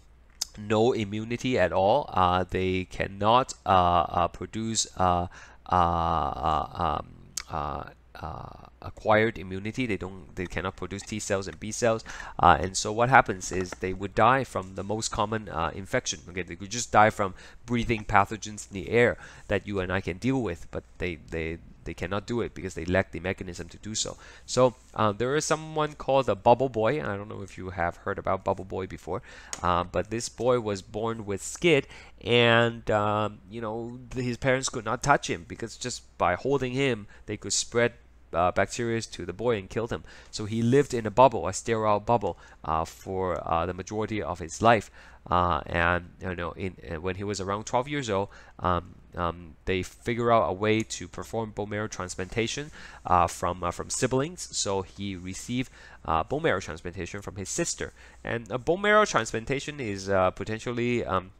Speaker 2: no immunity at all. Uh, they cannot uh, uh, produce uh, Uh, uh, um, uh, acquired immunity. They don't, they cannot produce T cells and B cells, uh, and so what happens is they would die from the most common uh, infection. Okay, they could just die from breathing pathogens in the air that you and I can deal with, but they they they cannot do it because they lack the mechanism to do so. So uh, there is someone called the Bubble Boy. I don't know if you have heard about Bubble Boy before, uh, but this boy was born with SCID, and um, you know his parents could not touch him because just by holding him, they could spread uh, bacteria to the boy and killed him. So he lived in a bubble, a sterile bubble, uh, for uh, the majority of his life. Uh, and you know, in, uh, when he was around 12 years old, um, um, they figure out a way to perform bone marrow transplantation uh, from from siblings. So he received bone marrow transplantation from his sister. And a bone marrow transplantation is potentially um,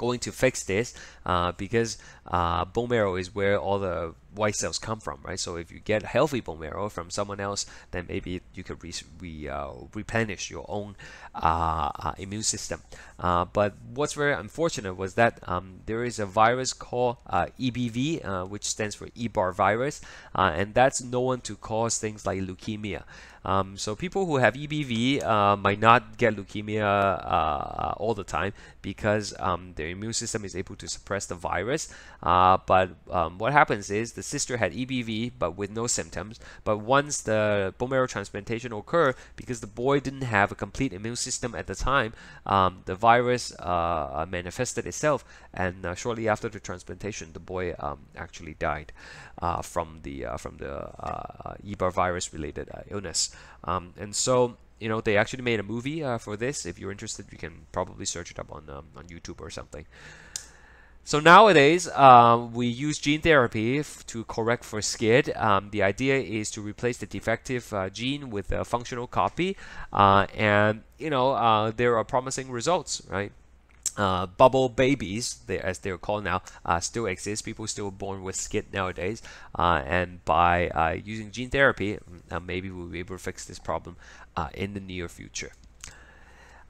Speaker 2: going to fix this uh, because uh, bone marrow is where all the white cells come from, right? So if you get healthy bone marrow from someone else, then maybe you could re re uh, replenish your own uh, uh, immune system. Uh, but what's very unfortunate was that um, there is a virus called uh, EBV, which stands for Epstein-Barr virus, and that's known to cause things like leukemia. Um, so people who have EBV uh, might not get leukemia uh, all the time because um, their immune system is able to suppress the virus. Uh, but um, what happens is the sister had EBV but with no symptoms. But once the bone marrow transplantation occurred, because the boy didn't have a complete immune system at the time, um, the virus uh, manifested itself, and uh, shortly after the transplantation, the boy um, actually died uh, from the from the Epstein-Barr virus related illness. Um, and so, you know, they actually made a movie uh, for this. If you're interested, you can probably search it up on um, on YouTube or something. So nowadays, um, we use gene therapy to correct for SCID. Um, the idea is to replace the defective uh, gene with a functional copy, uh, and you know uh, there are promising results, right? Uh, bubble babies, they, as they're called now, uh, still exist. People still born with SCID nowadays, uh, and by using gene therapy, maybe we'll be able to fix this problem in the near future.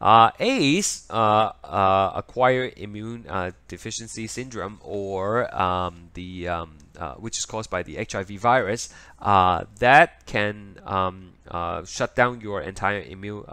Speaker 2: Uh, AIDS, uh, uh, acquired immune uh, deficiency syndrome, or um, the um, uh, which is caused by the HIV virus, uh, that can um, shut down your entire immune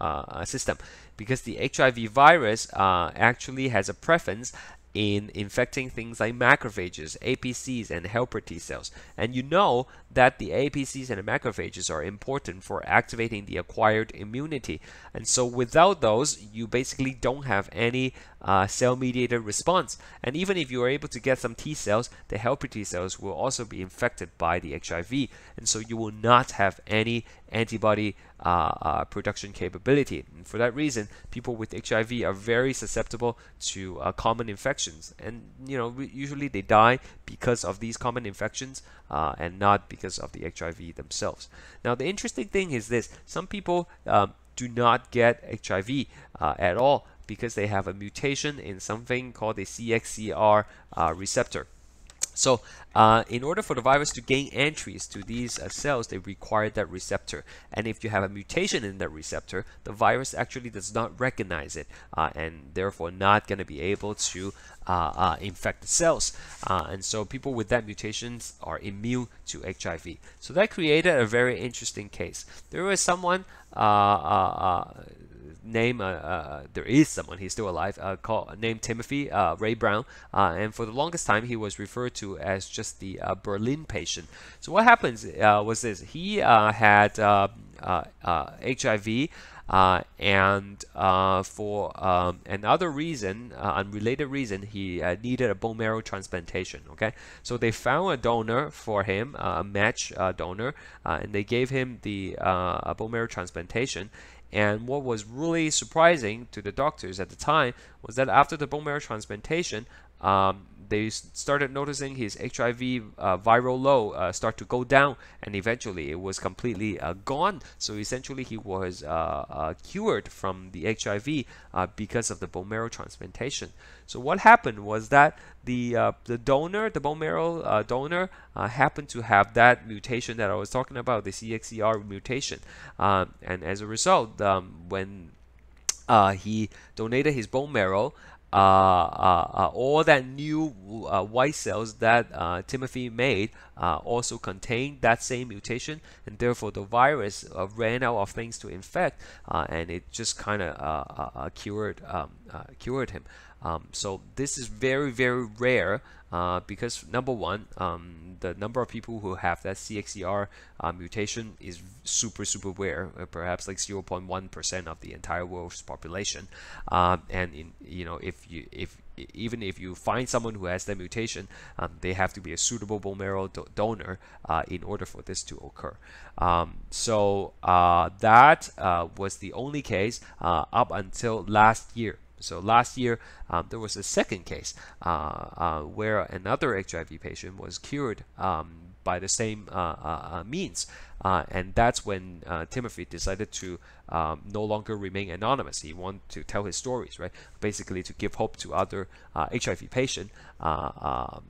Speaker 2: system because the HIV virus uh, actually has a preference in infecting things like macrophages, APCs, and helper T cells. And you know that the APCs and macrophages are important for activating the acquired immunity. And so without those, you basically don't have any uh, cell-mediated response. And even if you are able to get some T cells, the helper T cells will also be infected by the HIV. And so you will not have any antibody uh, uh, production capability. And for that reason, people with HIV are very susceptible to uh, common infections, and you know usually they die because of these common infections uh, and not because of the HIV themselves. Now the interesting thing is this: some people um, do not get HIV uh, at all because they have a mutation in something called the CXCR uh, receptor. So uh, in order for the virus to gain entries to these uh, cells, they require that receptor. And if you have a mutation in that receptor, the virus actually does not recognize it uh, and therefore not going to be able to uh, uh, infect the cells. Uh, and so people with that mutations are immune to HIV. So that created a very interesting case. There was someone name, uh, uh, there is someone, he's still alive, uh, called named Timothy Ray Brown, and for the longest time he was referred to as just the Berlin patient. So what happens was this: he had HIV. Uh, and uh, for um, another reason, uh, unrelated reason, he needed a bone marrow transplantation. Okay, so they found a donor for him, a match donor, and they gave him the bone marrow transplantation. And what was really surprising to the doctors at the time was that after the bone marrow transplantation, um, they started noticing his HIV uh, viral load uh, start to go down, and eventually it was completely uh, gone. So essentially, he was uh, uh, cured from the HIV uh, because of the bone marrow transplantation. So what happened was that the the donor, the bone marrow donor, happened to have that mutation that I was talking about, the CXCR mutation, um, and as a result, um, when he donated his bone marrow, Uh, uh, uh, all that new white cells that Timothy made also contained that same mutation, and therefore the virus ran out of things to infect, and it just kind of cured um, cured him. Um, so this is very very rare uh, because number one, um, the number of people who have that CXCR uh, mutation is super super rare, uh, perhaps like 0.1% of the entire world's population. And in you know if you if even if you find someone who has that mutation, um, they have to be a suitable bone marrow do donor uh, in order for this to occur. Um, so uh, that uh, was the only case uh, up until last year. So last year, um, there was a second case uh, uh, where another HIV patient was cured um, by the same means. Uh, and that's when Timothy decided to um, no longer remain anonymous. He wanted to tell his stories, right? Basically, to give hope to other HIV patients um,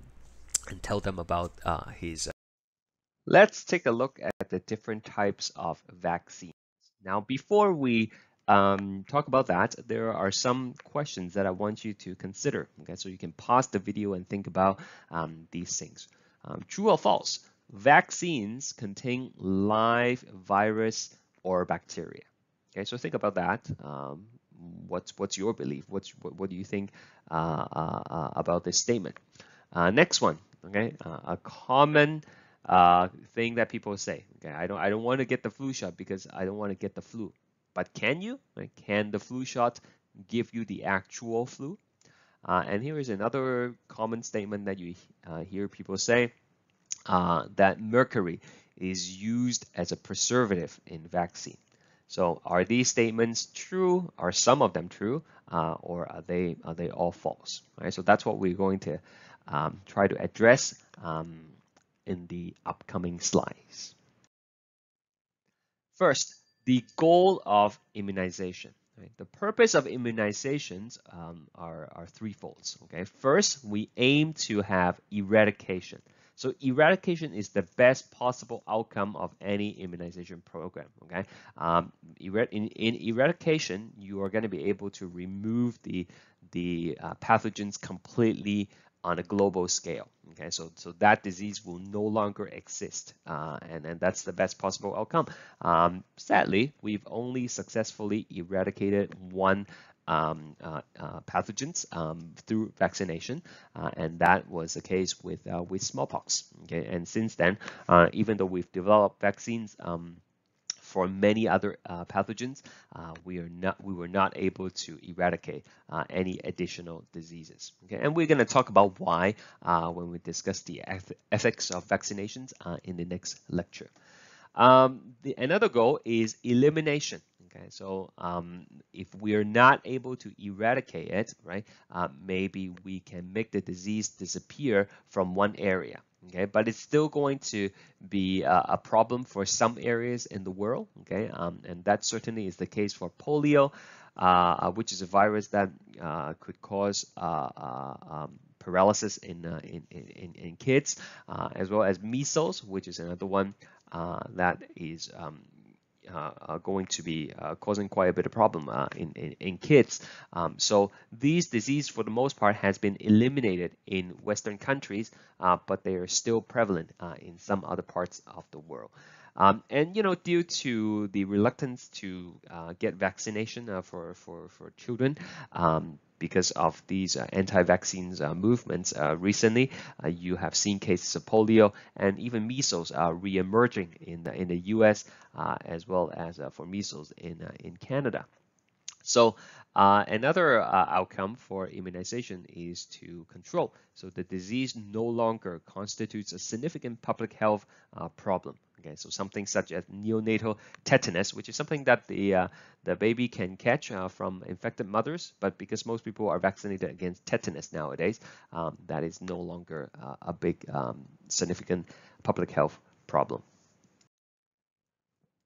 Speaker 2: and tell them about his.
Speaker 1: Let's take a look at the different types of vaccines. Now, before we um, talk about that, there are some questions that I want you to consider. Okay, so you can pause the video and think about um, these things. Um, true or false? Vaccines contain live virus or bacteria. Okay, so think about that. Um, what's what's your belief? What's what, what do you think uh, uh, uh about this statement? Uh, next one. Okay, uh, a common uh, thing that people say. Okay, I don't I don't want to get the flu shot because I don't want to get the flu. But can you? Can the flu shot give you the actual flu? And here is another common statement that you hear people say. Uh, that mercury is used as a preservative in vaccine. So are these statements true? Are some of them true, uh, or are they are they all false? Right. So that's what we're going to um, try to address um, in the upcoming slides. First, the goal of immunization. Right? The purpose of immunizations um, are, are threefold. Okay, first we aim to have eradication. So eradication is the best possible outcome of any immunization program. Okay, um, in, in eradication, you are going to be able to remove the the uh, pathogens completely on a global scale. Okay, so so that disease will no longer exist, uh, and and that's the best possible outcome. Um, sadly, we've only successfully eradicated one um, uh, uh, pathogens um, through vaccination, uh, and that was the case with uh, with smallpox. Okay, and since then, uh, even though we've developed vaccines. Um, for many other uh, pathogens, we are not we were not able to eradicate any additional diseases. Okay, and we're going to talk about why when we discuss the ethics of vaccinations in the next lecture. Um, the, another goal is elimination. Okay, so um, if we're not able to eradicate it, right, uh, maybe we can make the disease disappear from one area. Okay, but it's still going to be uh, a problem for some areas in the world. Okay, um, and that certainly is the case for polio, uh, uh which is a virus that uh, could cause uh, um, paralysis in, in, in, in, kids, as well as measles, which is another one that is um, uh, are going to be uh, causing quite a bit of problem uh, in, in, in, kids. Um, so these disease, for the most part, has been eliminated in Western countries, uh, but they are still prevalent uh, in some other parts of the world. Um, and you know, due to the reluctance to uh, get vaccination for for for children, um, because of these uh, anti-vaccines uh, movements uh, recently, you have seen cases of polio and even measles are re-emerging in the, in the U.S. as well as for measles in in Canada. So uh, another uh, outcome for immunization is to control. So the disease no longer constitutes a significant public health uh, problem. Okay, so something such as neonatal tetanus, which is something that the uh, the baby can catch uh, from infected mothers, but because most people are vaccinated against tetanus nowadays, um, that is no longer uh, a big um, significant public health problem.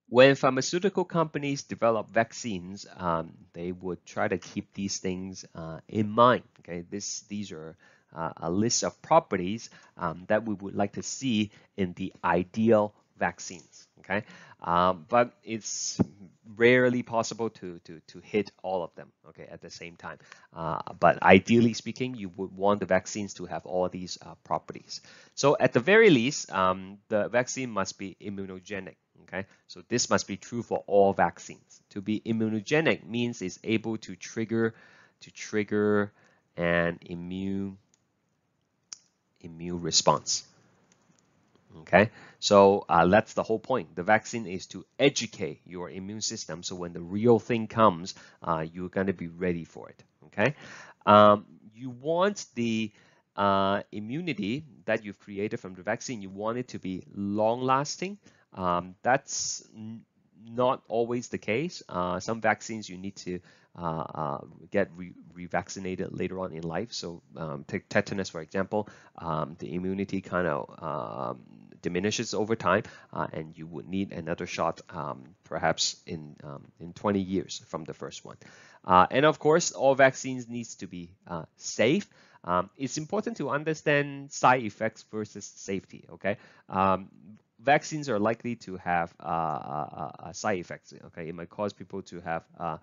Speaker 1: When pharmaceutical companies develop vaccines, um, they would try to keep these things uh, in mind. Okay, this these are uh, a list of properties um, that we would like to see in the ideal vaccines. Okay, um, but it's rarely possible to, to, to hit all of them okay at the same time. Uh, but ideally speaking you would want the vaccines to have all these uh, properties. So at the very least um, the vaccine must be immunogenic okay? So this must be true for all vaccines. To be immunogenic means it's able to trigger to trigger an immune immune response Okay, so uh, that's the whole point. The vaccine is to educate your immune system so when the real thing comes, uh, you're going to be ready for it. Okay, um, you want the uh, immunity that you've created from the vaccine, you want it to be long lasting. Um, that's not always the case. Uh, some vaccines you need to uh, uh, get re revaccinated later on in life. So um, take tetanus, for example, um, the immunity kind of um, diminishes over time, uh, and you would need another shot um, perhaps in, um, in 20 years from the first one. Uh, and of course, all vaccines needs to be uh, safe. Um, it's important to understand side effects versus safety, okay? Um, vaccines are likely to have uh, uh, side effects. Okay, it might cause people to have uh,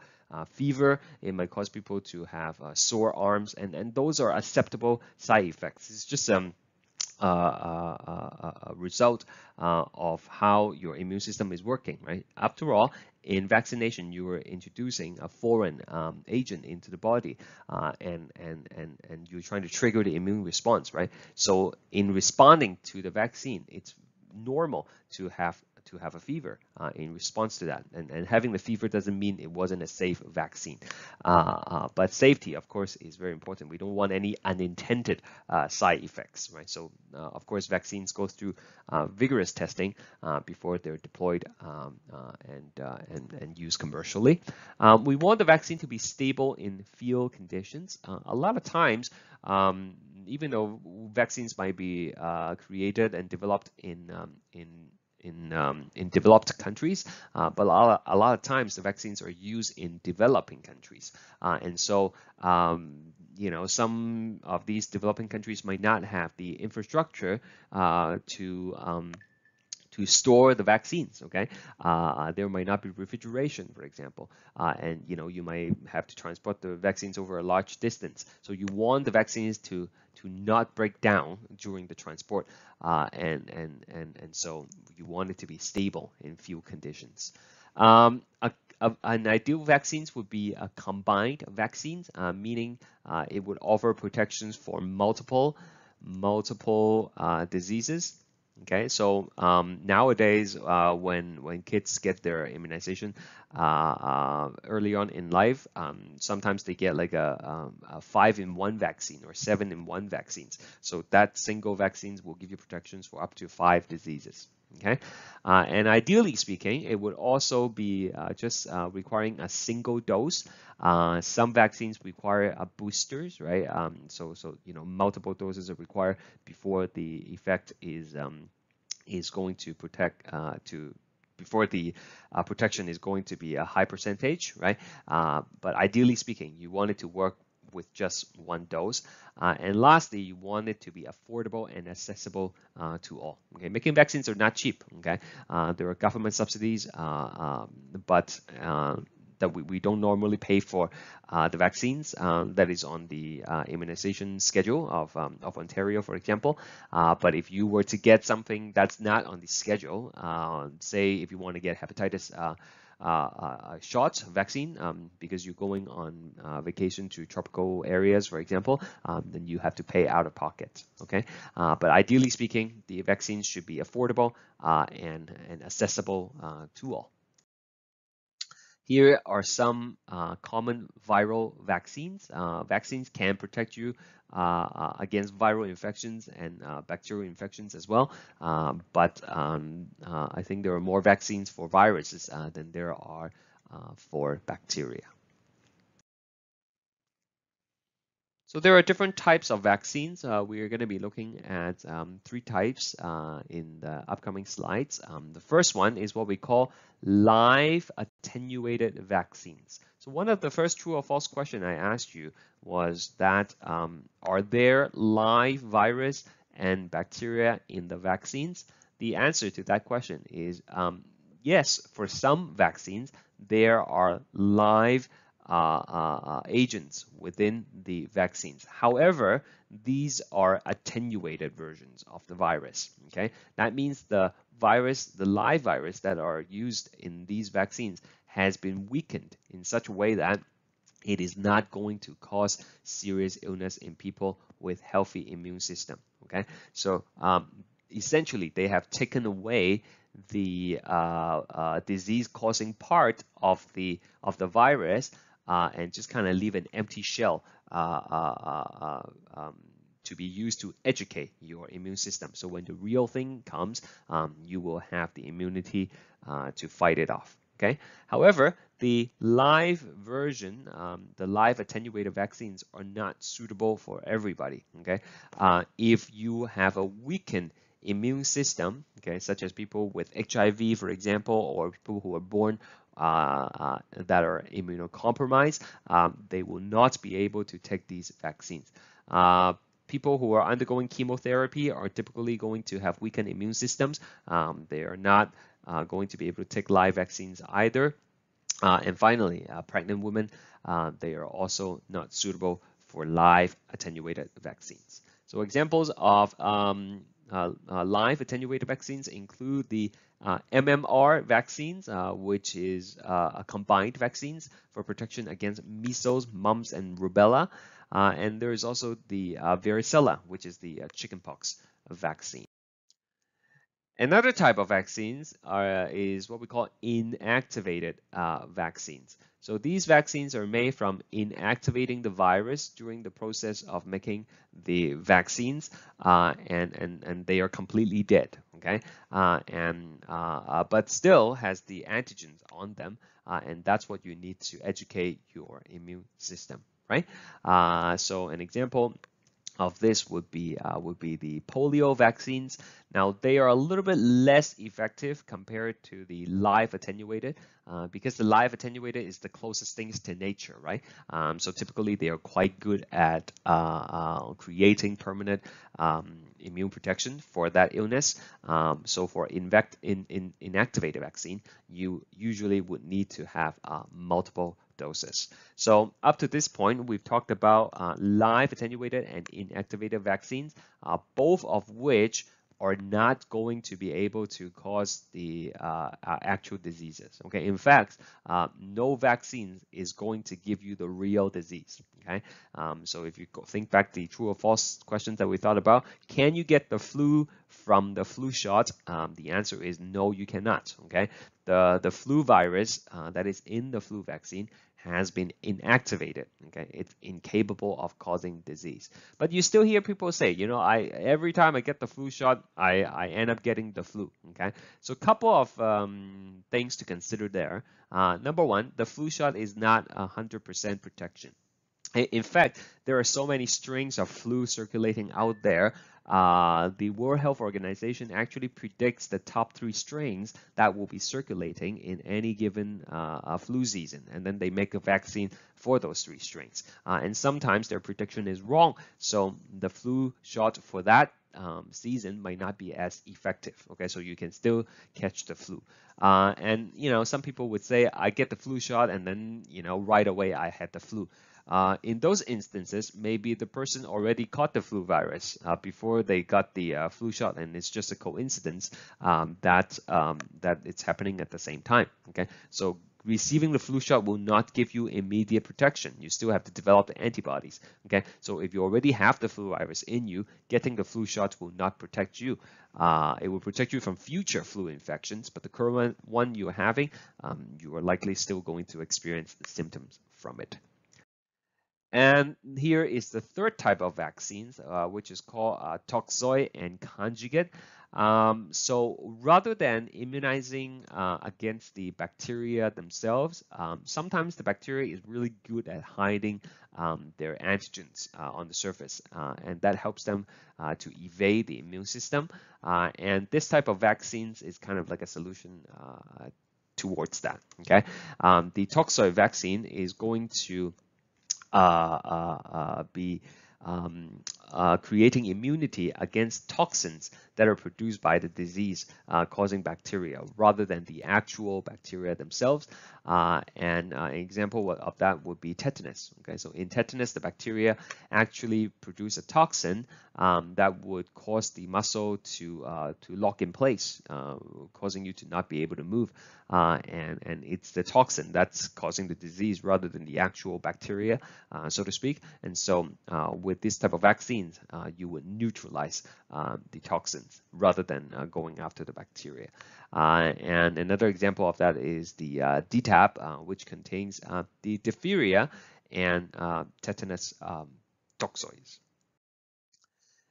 Speaker 1: fever. It might cause people to have sore arms, and and those are acceptable side effects. It's just um. A result of how your immune system is working, right? After all, in vaccination, you are introducing a foreign um, agent into the body, uh, and and and and you're trying to trigger the immune response, right? So in responding to the vaccine, it's normal to have to have a fever uh, in response to that. And, and having the fever doesn't mean it wasn't a safe vaccine. Uh, uh, but safety, of course, is very important. We don't want any unintended uh, side effects, right? So, uh, of course, vaccines go through vigorous testing before they're deployed um, and, and, and used commercially. Um, we want the vaccine to be stable in field conditions. a lot of times, um, even though vaccines might be created and developed in um, in in um, in developed countries, uh, but a lot, of, a lot of times the vaccines are used in developing countries, uh, and so um, you know some of these developing countries might not have the infrastructure uh, to um, to store the vaccines. Okay, uh, there might not be refrigeration, for example, uh, and you know you might have to transport the vaccines over a large distance. So you want the vaccines to to not break down during the transport, uh, and and and and so you want it to be stable in few conditions. Um, a, a, an ideal vaccines would be a combined vaccines, uh, meaning uh, it would offer protections for multiple multiple uh, diseases Okay, so um, nowadays, uh, when when kids get their immunization uh, uh, early on in life, um, sometimes they get like a, um, a five-in-one vaccine or seven-in-one vaccines. So that single vaccines will give you protections for up to five diseases. Okay, uh, and ideally speaking, it would also be uh, just uh, requiring a single dose. some vaccines require a boosters, right? Um, so, so you know, multiple doses are required before the effect is um, is going to protect uh, to before the uh, protection is going to be a high percentage, right? Uh, but ideally speaking, you want it to work with just one dose. Uh, and lastly, you want it to be affordable and accessible uh, to all. Okay, making vaccines are not cheap. Okay, uh, there are government subsidies, um, but that we, we don't normally pay for uh, the vaccines uh, that is on the uh, immunization schedule of, um, of Ontario, for example. Uh, but if you were to get something that's not on the schedule, uh, say if you want to get hepatitis uh, uh, shot vaccine um, because you're going on uh, vacation to tropical areas, for example, um, then you have to pay out of pocket. Okay, uh, but ideally speaking, the vaccines should be affordable and and accessible to all. Here are some uh, common viral vaccines. Uh, vaccines can protect you uh, uh against viral infections and uh, bacterial infections as well. But um, uh, I think there are more vaccines for viruses than there are for bacteria. So there are different types of vaccines. Uh, we are going to be looking at um, three types uh, in the upcoming slides. Um, the first one is what we call live attenuated vaccines. So one of the first true or false question I asked you was that um, are there live virus and bacteria in the vaccines? The answer to that question is um, yes, for some vaccines, there are live agents within the vaccines. However, these are attenuated versions of the virus. Okay, that means the virus, the live virus that are used in these vaccines has been weakened in such a way that it is not going to cause serious illness in people with healthy immune system. Okay, so um, essentially they have taken away the uh, uh, disease-causing part of the of the virus uh, and just kind of leave an empty shell uh, uh, um, to be used to educate your immune system. So when the real thing comes, um, you will have the immunity to fight it off. Okay. However, the live version, um, the live attenuated vaccines are not suitable for everybody. Okay. Uh, if you have a weakened immune system, okay, such as people with HIV, for example, or people who are born uh, uh, that are immunocompromised, um, they will not be able to take these vaccines. Uh, people who are undergoing chemotherapy are typically going to have weakened immune systems. Um, they are not uh, going to be able to take live vaccines either. Uh, and finally, uh, pregnant women, they are also not suitable for live attenuated vaccines. So examples of um, live attenuated vaccines include the uh, MMR vaccines, uh, which is uh, a combined vaccines for protection against measles, mumps, and rubella. Uh, and there is also the uh, varicella, which is the uh, chickenpox vaccine. Another type of vaccines are, is what we call inactivated uh, vaccines. So these vaccines are made from inactivating the virus during the process of making the vaccines, uh, and, and, and they are completely dead, okay? Uh, and, uh, uh, but still has the antigens on them, uh, and that's what you need to educate your immune system, right? so an example of this would be uh, would be the polio vaccines. Now they are a little bit less effective compared to the live attenuated uh, because the live attenuated is the closest things to nature, right? Um, so typically they are quite good at uh, uh creating permanent um, immune protection for that illness. Um, so for invect in, in inactivated vaccine, you usually would need to have uh, multiple doses. So up to this point, we've talked about uh, live attenuated and inactivated vaccines, both of which are not going to be able to cause the uh, uh actual diseases. Okay, in fact, uh, no vaccine is going to give you the real disease. Okay, um, so if you think back the true or false questions that we thought about, can you get the flu from the flu shot? Um, the answer is no, you cannot. Okay, the the flu virus uh, that is in the flu vaccine has been inactivated. Okay, it's incapable of causing disease. But you still hear people say, you know, I every time I get the flu shot, I I end up getting the flu. Okay, so a couple of um, things to consider there. Uh, number one, the flu shot is not a 100% protection. In fact, there are so many strains of flu circulating out there uh, the World Health Organization actually predicts the top three strains that will be circulating in any given uh, flu season, and then they make a vaccine for those three strains. Uh, and sometimes their prediction is wrong, so the flu shot for that um, season might not be as effective. Okay, so you can still catch the flu. Uh, and you know, some people would say, I get the flu shot, and then you know, right away I had the flu. Uh, in those instances, maybe the person already caught the flu virus uh, before they got the uh, flu shot, and it's just a coincidence um, that um, that it's happening at the same time. Okay, so receiving the flu shot will not give you immediate protection. You still have to develop the antibodies. Okay, so if you already have the flu virus in you, getting the flu shot will not protect you. Uh, it will protect you from future flu infections, but the current one you're having, um, you are likely still going to experience symptoms from it. And here is the third type of vaccines, uh, which is called uh, toxoid and conjugate. Um, so rather than immunizing uh, against the bacteria themselves, um, sometimes the bacteria is really good at hiding um, their antigens uh, on the surface, uh, and that helps them uh, to evade the immune system. Uh, and this type of vaccines is kind of like a solution towards that. Okay, um, the toxoid vaccine is going to uh, uh, uh, be um, uh, creating immunity against toxins that are produced by the disease uh, causing bacteria rather than the actual bacteria themselves. Uh, and an example of that would be tetanus. Okay, so in tetanus, the bacteria actually produce a toxin um, that would cause the muscle to to lock in place, causing you to not be able to move. and and it's the toxin that's causing the disease rather than the actual bacteria, so to speak. And so with this type of vaccines, uh, you would neutralize uh, the toxins rather than uh, going after the bacteria. Uh, and another example of that is the uh, DTaP, uh, which contains the diphtheria and tetanus um, toxoids.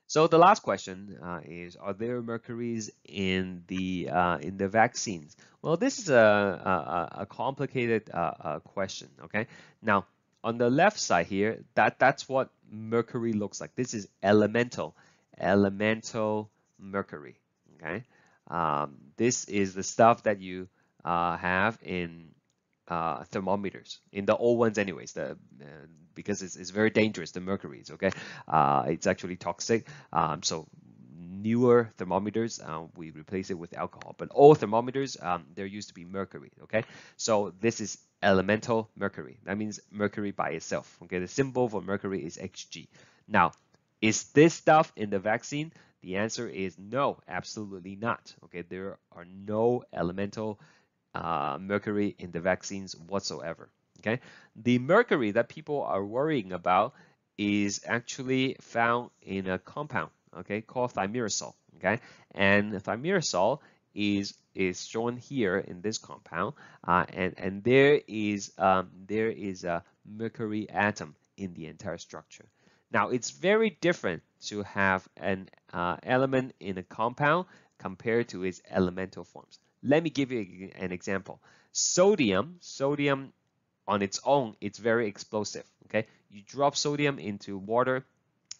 Speaker 1: So the last question uh, is: Are there mercuries in the uh, in the vaccines? Well, this is a a, a complicated uh, question. Okay, now on the left side here, that, that's what mercury looks like. This is elemental, elemental mercury, okay? Um, this is the stuff that you uh, have in uh, thermometers, in the old ones anyways, the, uh, because it's, it's, very dangerous, the mercury is okay? Uh, it's actually toxic, um, so newer thermometers, uh, we replace it with alcohol. But old thermometers, um, there used to be mercury, okay? So this is elemental mercury. That means mercury by itself, okay? The symbol for mercury is Hg. Now, is this stuff in the vaccine? The answer is no, absolutely not, okay? There are no elemental uh, mercury in the vaccines whatsoever, okay? The mercury that people are worrying about is actually found in a compound okay, called thimerosal. okay? And thimerosal is is shown here in this compound, uh, and and there is um, there is a mercury atom in the entire structure. Now it's very different to have an uh, element in a compound compared to its elemental forms. Let me give you an example. Sodium, sodium on its own, it's very explosive. Okay, you drop sodium into water,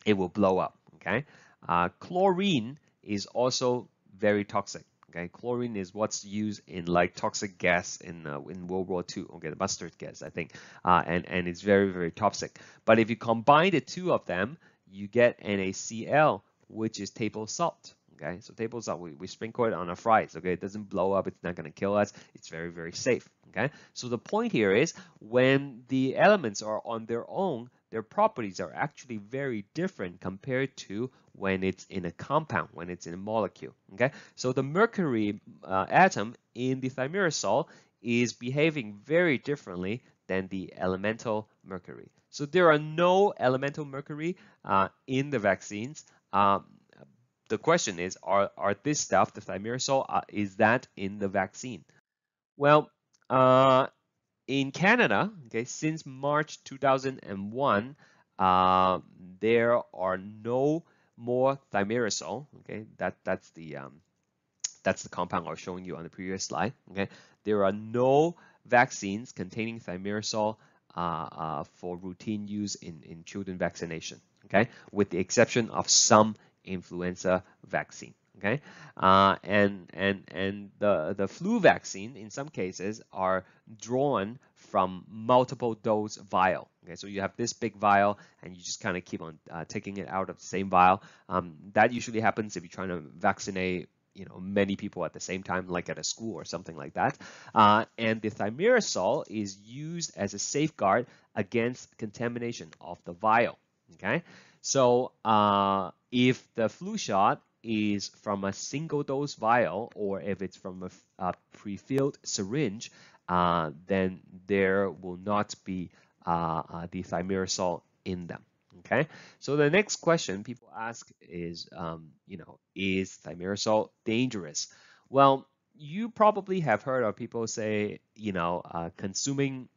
Speaker 1: it will blow up. Okay, uh, chlorine is also very toxic. Okay, chlorine is what's used in like toxic gas in uh, in World War II. Okay, the mustard gas, I think, uh, and and it's very very toxic. But if you combine the two of them, you get NaCl, which is table salt. Okay, so table salt, we, we sprinkle it on our fries. Okay, it doesn't blow up, it's not going to kill us, it's very, very safe. Okay, so the point here is when the elements are on their own, their properties are actually very different compared to when it's in a compound, when it's in a molecule. Okay, so the mercury uh, atom in the thimerosal is behaving very differently than the elemental mercury. So there are no elemental mercury uh, in the vaccines. Um, the question is, are, are this stuff, the thimerosal, uh, is that in the vaccine? Well, uh, in Canada, okay, since March 2001, uh, there are no more thimerosal. Okay, that that's the um, that's the compound I was showing you on the previous slide. Okay, there are no vaccines containing thimerosal uh, uh, for routine use in in children vaccination. Okay, with the exception of some influenza vaccine. Okay, uh, and and and the the flu vaccine in some cases are drawn from multiple dose vial. Okay, so you have this big vial and you just kind of keep on uh, taking it out of the same vial. Um, that usually happens if you're trying to vaccinate you know many people at the same time like at a school or something like that uh, and the thimerosal is used as a safeguard against contamination of the vial okay so uh, if the flu shot is from a single dose vial or if it's from a, a pre-filled syringe, uh, then there will not be uh, uh, the thimerosal in them. Okay, so the next question people ask is, um, you know, is thimerosal dangerous? Well, you probably have heard of people say, you know, uh, consuming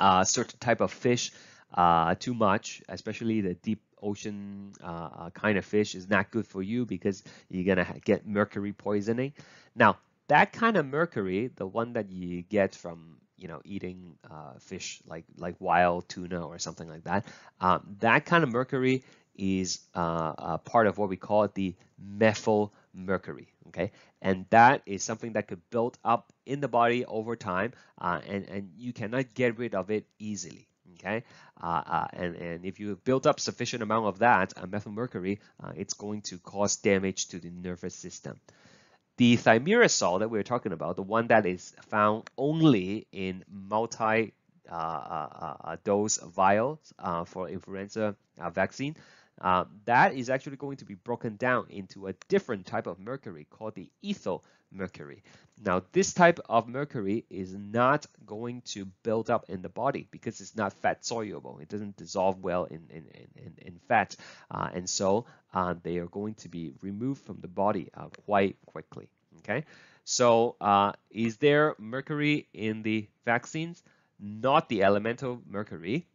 Speaker 1: a uh, certain type of fish uh, too much, especially the deep ocean uh, uh, kind of fish is not good for you because you're gonna get mercury poisoning. Now that kind of mercury, the one that you get from you know eating uh, fish like like wild tuna or something like that, um, that kind of mercury is uh, part of what we call the methyl mercury. Okay, and that is something that could build up in the body over time, uh, and and you cannot get rid of it easily okay? Uh, uh, and, and if you build up sufficient amount of that, uh, methylmercury, it's going to cause damage to the nervous system. The thimerosal that we're talking about, the one that is found only in multi dose vials for influenza vaccine, uh, that is actually going to be broken down into a different type of mercury called the ethyl mercury. Now, this type of mercury is not going to build up in the body because it's not fat soluble. It doesn't dissolve well in, in, in, in fat. Uh, and so uh, they are going to be removed from the body uh, quite quickly. Okay. So uh, is there mercury in the vaccines? Not the elemental mercury,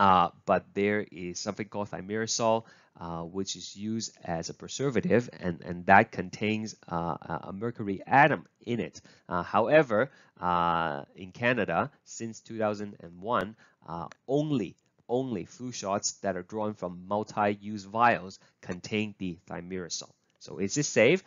Speaker 1: uh, but there is something called thimerosal, uh, which is used as a preservative, and, and that contains uh, a mercury atom in it. Uh, however, uh, in Canada, since 2001, uh, only only flu shots that are drawn from multi-use vials contain the thimerosal. So is this safe?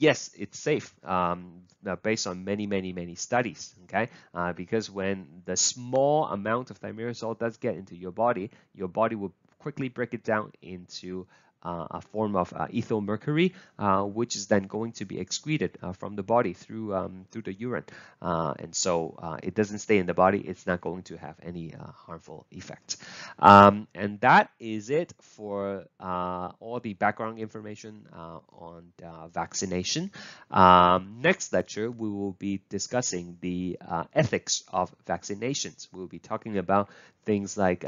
Speaker 1: Yes, it's safe um, based on many, many, many studies, okay? Uh, because when the small amount of thimerosal does get into your body, your body will quickly break it down into a form of uh, ethyl mercury, uh, which is then going to be excreted uh, from the body through um, through the urine, uh, and so uh, it doesn't stay in the body. It's not going to have any harmful effect. Um, and that is it for all the background information on vaccination. Um, next lecture, we will be discussing the ethics of vaccinations. We'll be talking about things like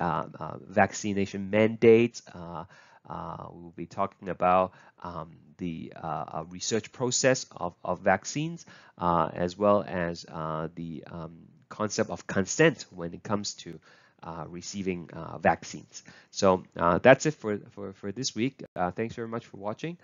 Speaker 1: vaccination mandates. Uh, we will be talking about um, the uh, research process of, of vaccines, uh, as well as uh, the um, concept of consent when it comes to uh, receiving uh, vaccines. So that's it for, for, for this week. thanks very much for watching.